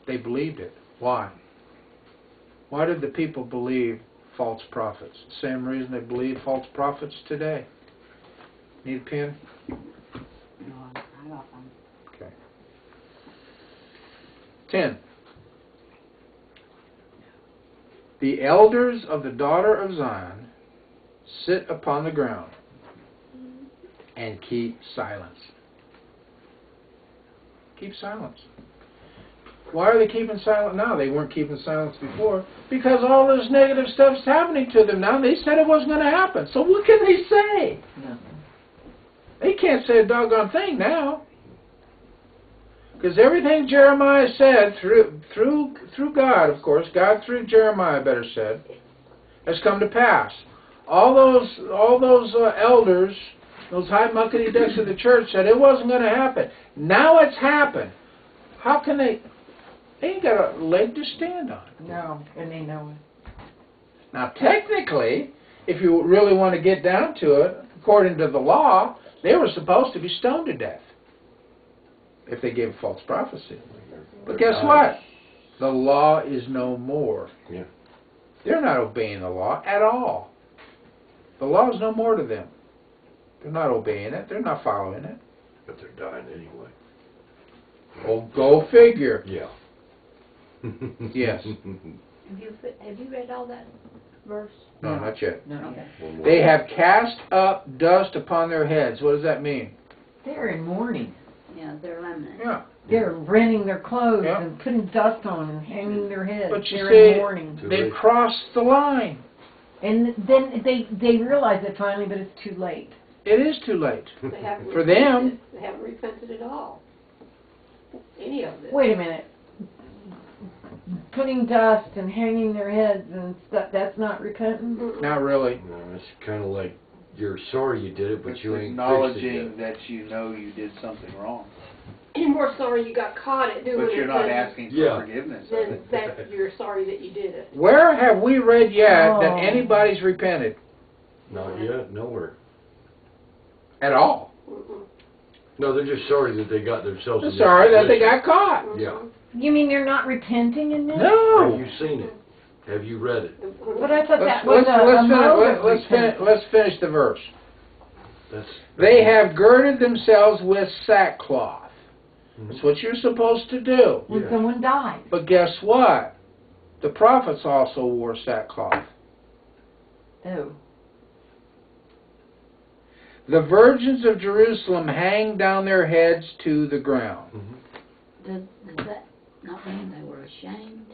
They believed it. Why? Why did the people believe false prophets? Same reason they believe false prophets today. Need a pen? No, I got one. Okay. Ten. The elders of the daughter of Zion sit upon the ground and keep silence. Keep silence. Why are they keeping silent now? They weren't keeping silence before. Because all this negative stuff's happening to them now. They said it wasn't going to happen. So what can they say? Nothing. They can't say a doggone thing now. Because everything Jeremiah said through through through God, of course, God through Jeremiah, better said, has come to pass. All those all those uh, elders, those high muckety ducks of the church said it wasn't going to happen. Now it's happened. How can they? They ain't got a leg to stand on. No, and they know it. Now, technically, if you really want to get down to it, according to the law, they were supposed to be stoned to death if they gave false prophecy. But guess what? The law is no more. Yeah. They're not obeying the law at all. The law is no more to them. They're not obeying it. They're not following it. But they're dying anyway. Oh, go figure. Yeah. Yes. Have you, have you read all that verse? No, not yet. No, Okay. They have cast up dust upon their heads. What does that mean? They're in mourning. Yeah, they're limited. Yeah. They're rending their clothes Yeah. and putting dust on and hanging their heads. But you They're see- in mourning. Too They've crossed the line. And then they they realize it finally, but it's too late. It is too late. They haven't For them- They haven't repented at all. Any of this. Wait a minute. Putting dust and hanging their heads and stuff, that's not repentant? Mm-mm. Not really. No, it's kind of like you're sorry you did it, but It's you ain't fixed it acknowledging that you know you did something wrong, [CLEARS THROAT] You're more sorry you got caught at doing it. but you're not than- asking for Yeah. forgiveness of Than that you're sorry that you did it. Where have we read yet that Oh. anybody's repented? Not yet, nowhere. at all. Mm-mm. No, they're just sorry that they got themselves They're in sorry this that they got caught. Mm-hmm. Yeah. You mean they're not repenting in this? Have No. you seen it? Have you read it? But I thought Let's, that was let's, a, a let's, finish, mode let, of let's, finish, repentance. let's finish the verse. That's. They have girded themselves with sackcloth. Mhm. That's what you're supposed to do. When Yeah. someone dies. But guess what? The prophets also wore sackcloth. Oh. The virgins of Jerusalem hang down their heads to the ground. Mhm. Does, does that not mean they were ashamed?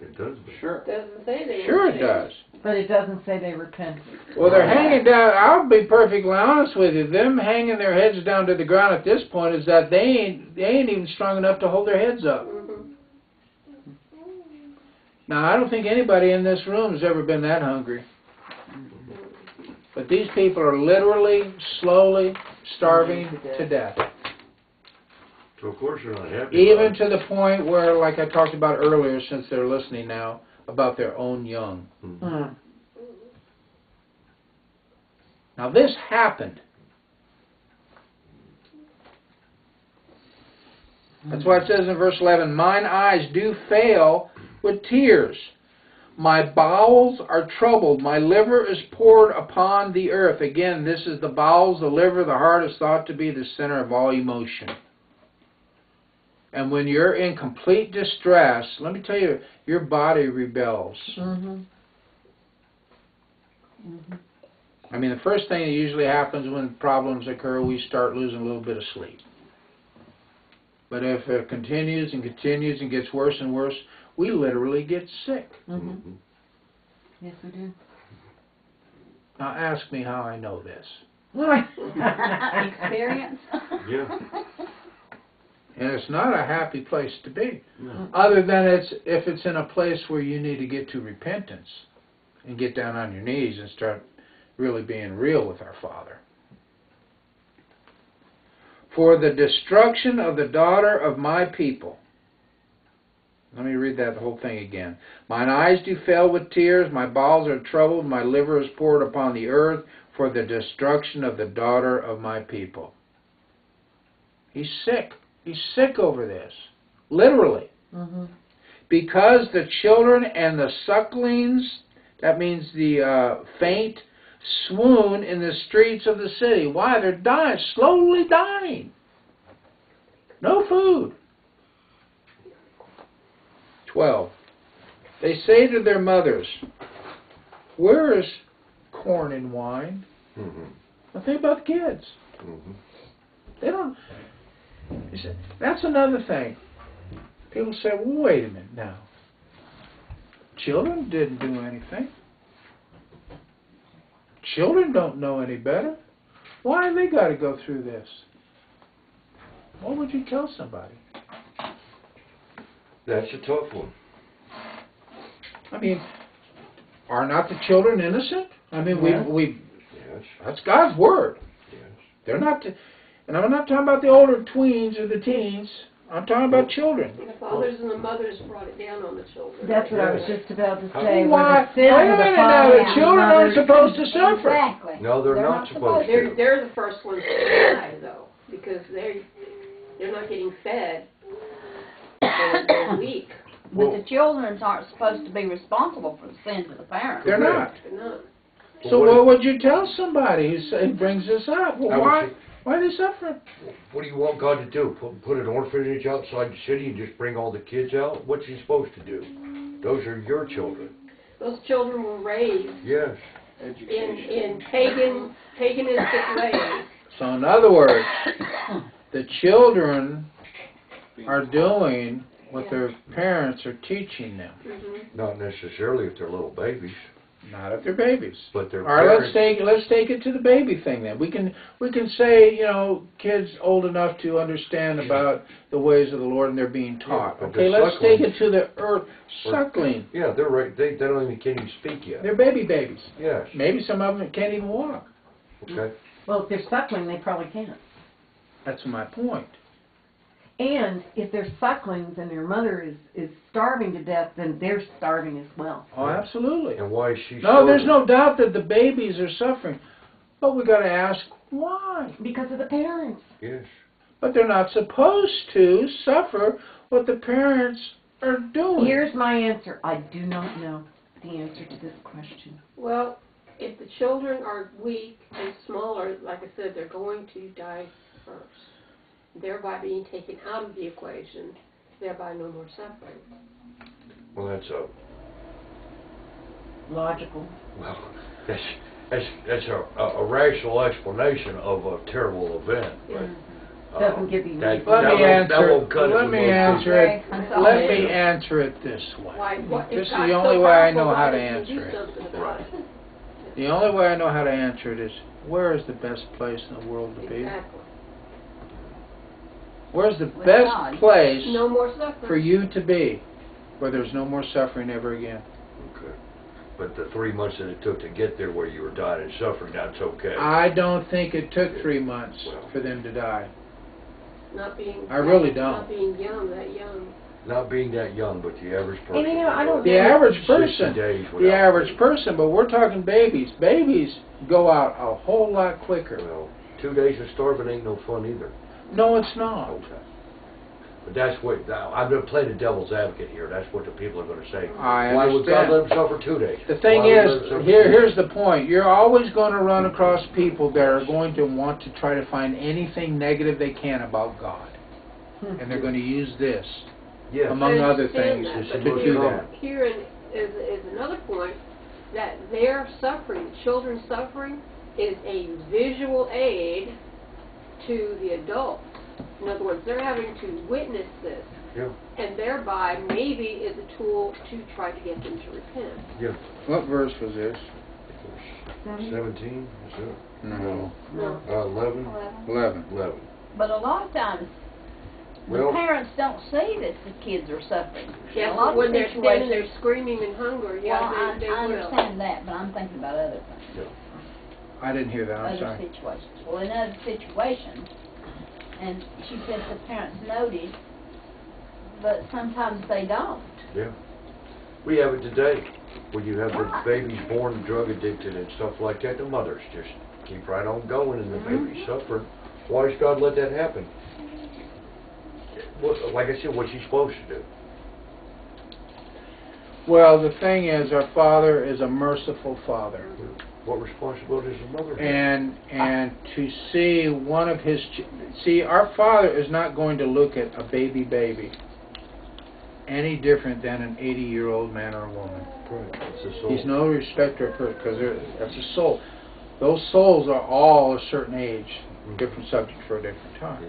It does. Sure. Doesn't say they. were Sure it does. But it doesn't say they repented. Well, they're hanging down. I'll be perfectly honest with you. Them hanging their heads down to the ground at this point is that they ain't they ain't even strong enough to hold their heads up. Mhm. Now, I don't think anybody in this room has ever been that hungry. But these people are literally, slowly starving to death. So of course they're not happy. Even to the point where, like I talked about earlier, since they're listening now, about their own young. it. Mhm. Mm. Now, this happened. That's why it says in verse 11, Mine eyes do fail with tears. My bowels are troubled. My liver is poured upon the earth. Again, this is the bowels, the liver, the heart is thought to be the center of all emotion. And when you're in complete distress, let me tell you, your body rebels. Mm-hmm. I mean, the first thing that usually happens when problems occur, we start losing a little bit of sleep. But if it continues and continues and gets worse and worse, we literally get sick. Mm-hmm. Mhm. Yes, we do. Now ask me how I know this. [LAUGHS] Experience? Yeah. [LAUGHS] And it's not a happy place to be. No. Other than it's if it's in a place where you need to get to repentance and get down on your knees and start really being real with our Father. For the destruction of the daughter of my people. Let me read that whole thing again. Mine eyes do fail with tears, my bowels are troubled, my liver is poured upon the earth for the destruction of the daughter of my people. He's sick. He's sick over this. Literally Mm-hmm. because the children and the sucklings, that means the uh, faint, swoon in the streets of the city. Why? They're dying, slowly dying. No food. 12. They say to their mothers, Where is corn and wine? Mhm. Now think about the kids. Mhm. They don't. You see, that's another thing. People say, well, wait a minute now. Children didn't do anything. Children don't know any better. Why have they got to go through this? What would you tell somebody? That's a tough one. I mean, are not the children innocent? I mean, Yes. we we Yes. that's God's word. Yes. They're not, and I'm not talking about the older tweens or the teens. I'm talking about children. And the fathers and the mothers brought it down on the children. That's what I was just about to How- say. Why? where the sin Wait a minute now, the children aren't supposed to suffer. Exactly. No, they're not supposed They're, to. they're the first ones to die though, because they're, they're not getting fed. They're, they're weak. But the children aren't supposed to be responsible for the sins of the parents. They're not. They're not. So Well, what would you tell somebody who say, brings this up? I Well, would why, say- why are they suffering? What do you want God to do? Put, put an orphanage outside the city and just bring all the kids out? What's he supposed to do? Those are your children. Those children were raised Yes. in, Education. in pagan, paganistic ways. So in other words, the children are doing what their parents are teaching them. Mhm. Not necessarily if they're little babies, Not if they're babies. but their All right, let's parents. take let's take it to the baby thing then. We can we can say you know kids old enough to understand about the ways of the Lord and they're being taught. but Okay, let's take it to the earth Or- suckling. Yeah, they're right. They, they don't even can't even speak yet. They're baby babies. Yes. Maybe some of them can't even walk. Okay. Well, if they're suckling, they probably can't. That's my point. And if they're sucklings and their mother is, is starving to death, then they're starving as well. Oh, absolutely. And why is she? No, there's no doubt that the babies are suffering. But we gotta ask why. Because of the parents. Yes. But they're not supposed to suffer what the parents are doing. Here's my answer. I do not know the answer to this question. Well, if the children are weak and smaller, like I said, they're going to die first, thereby being taken out of the equation, thereby no more suffering. Well, that's a, Logical. well, that's, that's, that's a, a a rational explanation of a terrible event, but. uh, Doesn't give you that- reason. Let that me won't- answer. it Let me answer it. Right. Let me answer it this way. Why, what, This is God's the so only way I know how to doesn't he do answer it. something about it? The only way I know how to answer it is where is the best place in the world to be? Exactly. Where's the With best God. place No more suffering. for you to be where there's no more suffering ever again? Okay. But the three months that it took to get there where you were dying and suffering, that's okay. I don't think it took three months Well. for them to die. Not being. I really don't. Not being young, that young. Not being that young, but the average person. And, you know, I don't The average person, days the average food. person, but we're talking babies. Babies go out a whole lot quicker. Well, two days of starving ain't no fun either. No, it's not. Okay. But that's what, now, I'm gonna play the devil's advocate here, that's what the people are gonna say. I Why would God understand. let them suffer two days? The thing Why would is, he let them suffer here, two here's the point. You're always going to run across people that are going to want to try to find anything negative they can about God. Hmm. And they're going to use this, Yeah. among I other understand things, that, It's but to do little that. Herein is, is another point, that their suffering, children's suffering, is a visual aid to the adults. In other words, they're having to witness this, Yeah, and thereby maybe is a tool to try to get them to repent. yeah. What verse was this? Seventeen, is it? No. No. Uh, eleven? Eleven. Eleven. But a lot of times, the parents don't see that the kids are suffering. Yeah, a lot of when they're standing there situations- screaming in hunger, Well, yeah, I, they, they I will. understand that, but I'm thinking about other things, I didn't hear that. I'm other sorry. situations. Well, in other situations, and she said the parents notice, but sometimes they don't. Yeah. We have it today, when you have the Right. babies born drug addicted and stuff like that, the mothers just keep right on going and the mm-hmm. baby's suffer. Why does God let that happen? What, like I said, what's he supposed to do? Well, the thing is, our Father is a merciful Father. Mm-hmm. What responsibility does the mother have? And and to see one of his ch- see our Father is not going to look at a baby baby any different than an 80 year old man or woman. Right, it's the soul. He's no respecter of person because that's a soul. Those souls are all a certain age, mm-hmm. different subject for a different time.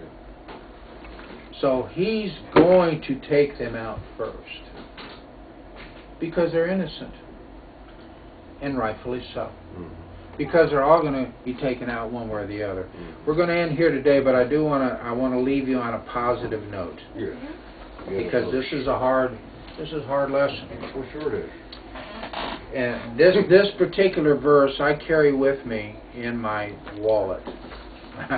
So he's going to take them out first because they're innocent, and rightfully so. Mhm. Because they're all going to be taken out one way or the other. Mhm. We're going to end here today, but I do want to I want to leave you on a positive note Yeah. Yeah, because this is a hard this is a hard lesson. For sure it is. And this this particular verse I carry with me in my wallet. [LAUGHS]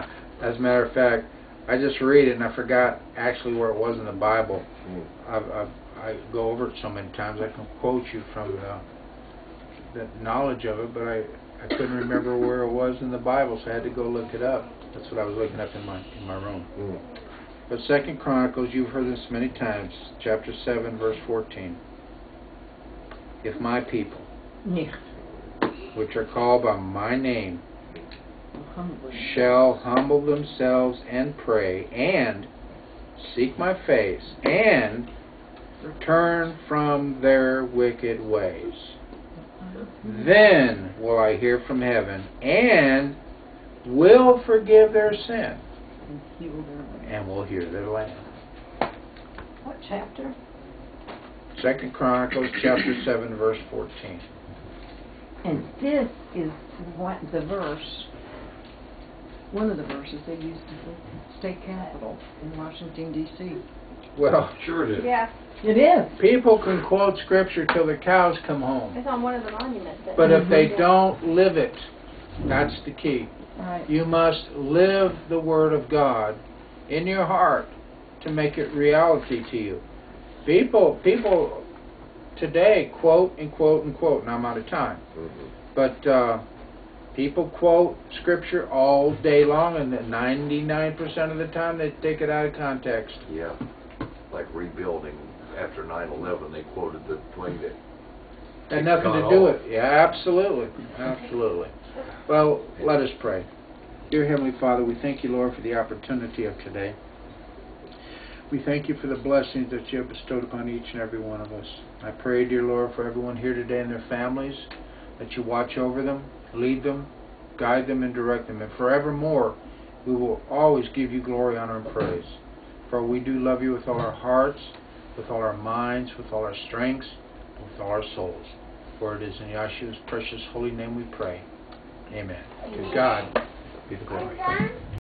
As a matter of fact, I just read it and I forgot actually where it was in the Bible. Mm. I've, I've, I go over it so many times I can quote you from the, the knowledge of it, but I, I couldn't remember where it was in the Bible, so I had to go look it up. That's what I was looking up in my in my room. Mm. But Second Chronicles, you've heard this many times, chapter seven, verse fourteen. If my people, Yeah. which are called by my name, Humbly. shall humble themselves and pray and seek my face and turn from their wicked ways. Then will I hear from heaven and will forgive their sin And heal their land. and will hear their land. What chapter? Second Chronicles chapter seven verse fourteen. And this is what the verse, one of the verses they used at the state capitol in Washington D.C. Well, Sure it is. Yeah, It is. people can quote scripture till the cows come home. it's on one of the monuments. that- But if they don't live it, that's the key. Right. You must live the Word of God in your heart to make it reality to you. People, people today quote and quote and quote, and I'm out of time. Mhm. But uh, People quote scripture all day long, and 99% of the time they take it out of context. Yeah, like rebuilding after 9/11, they quoted the thing that Had nothing to do off. with Yeah, absolutely. Absolutely. Well, let us pray. Dear Heavenly Father, we thank you, Lord, for the opportunity of today. We thank you for the blessings that you have bestowed upon each and every one of us. I pray, dear Lord, for everyone here today and their families, that you watch over them, lead them, guide them, and direct them. And forevermore, we will always give you glory, honor, and praise. For we do love you with all our hearts, with all our minds, with all our strengths, with all our souls. For it is in Yahshua's precious holy name we pray. Amen. To God be the glory.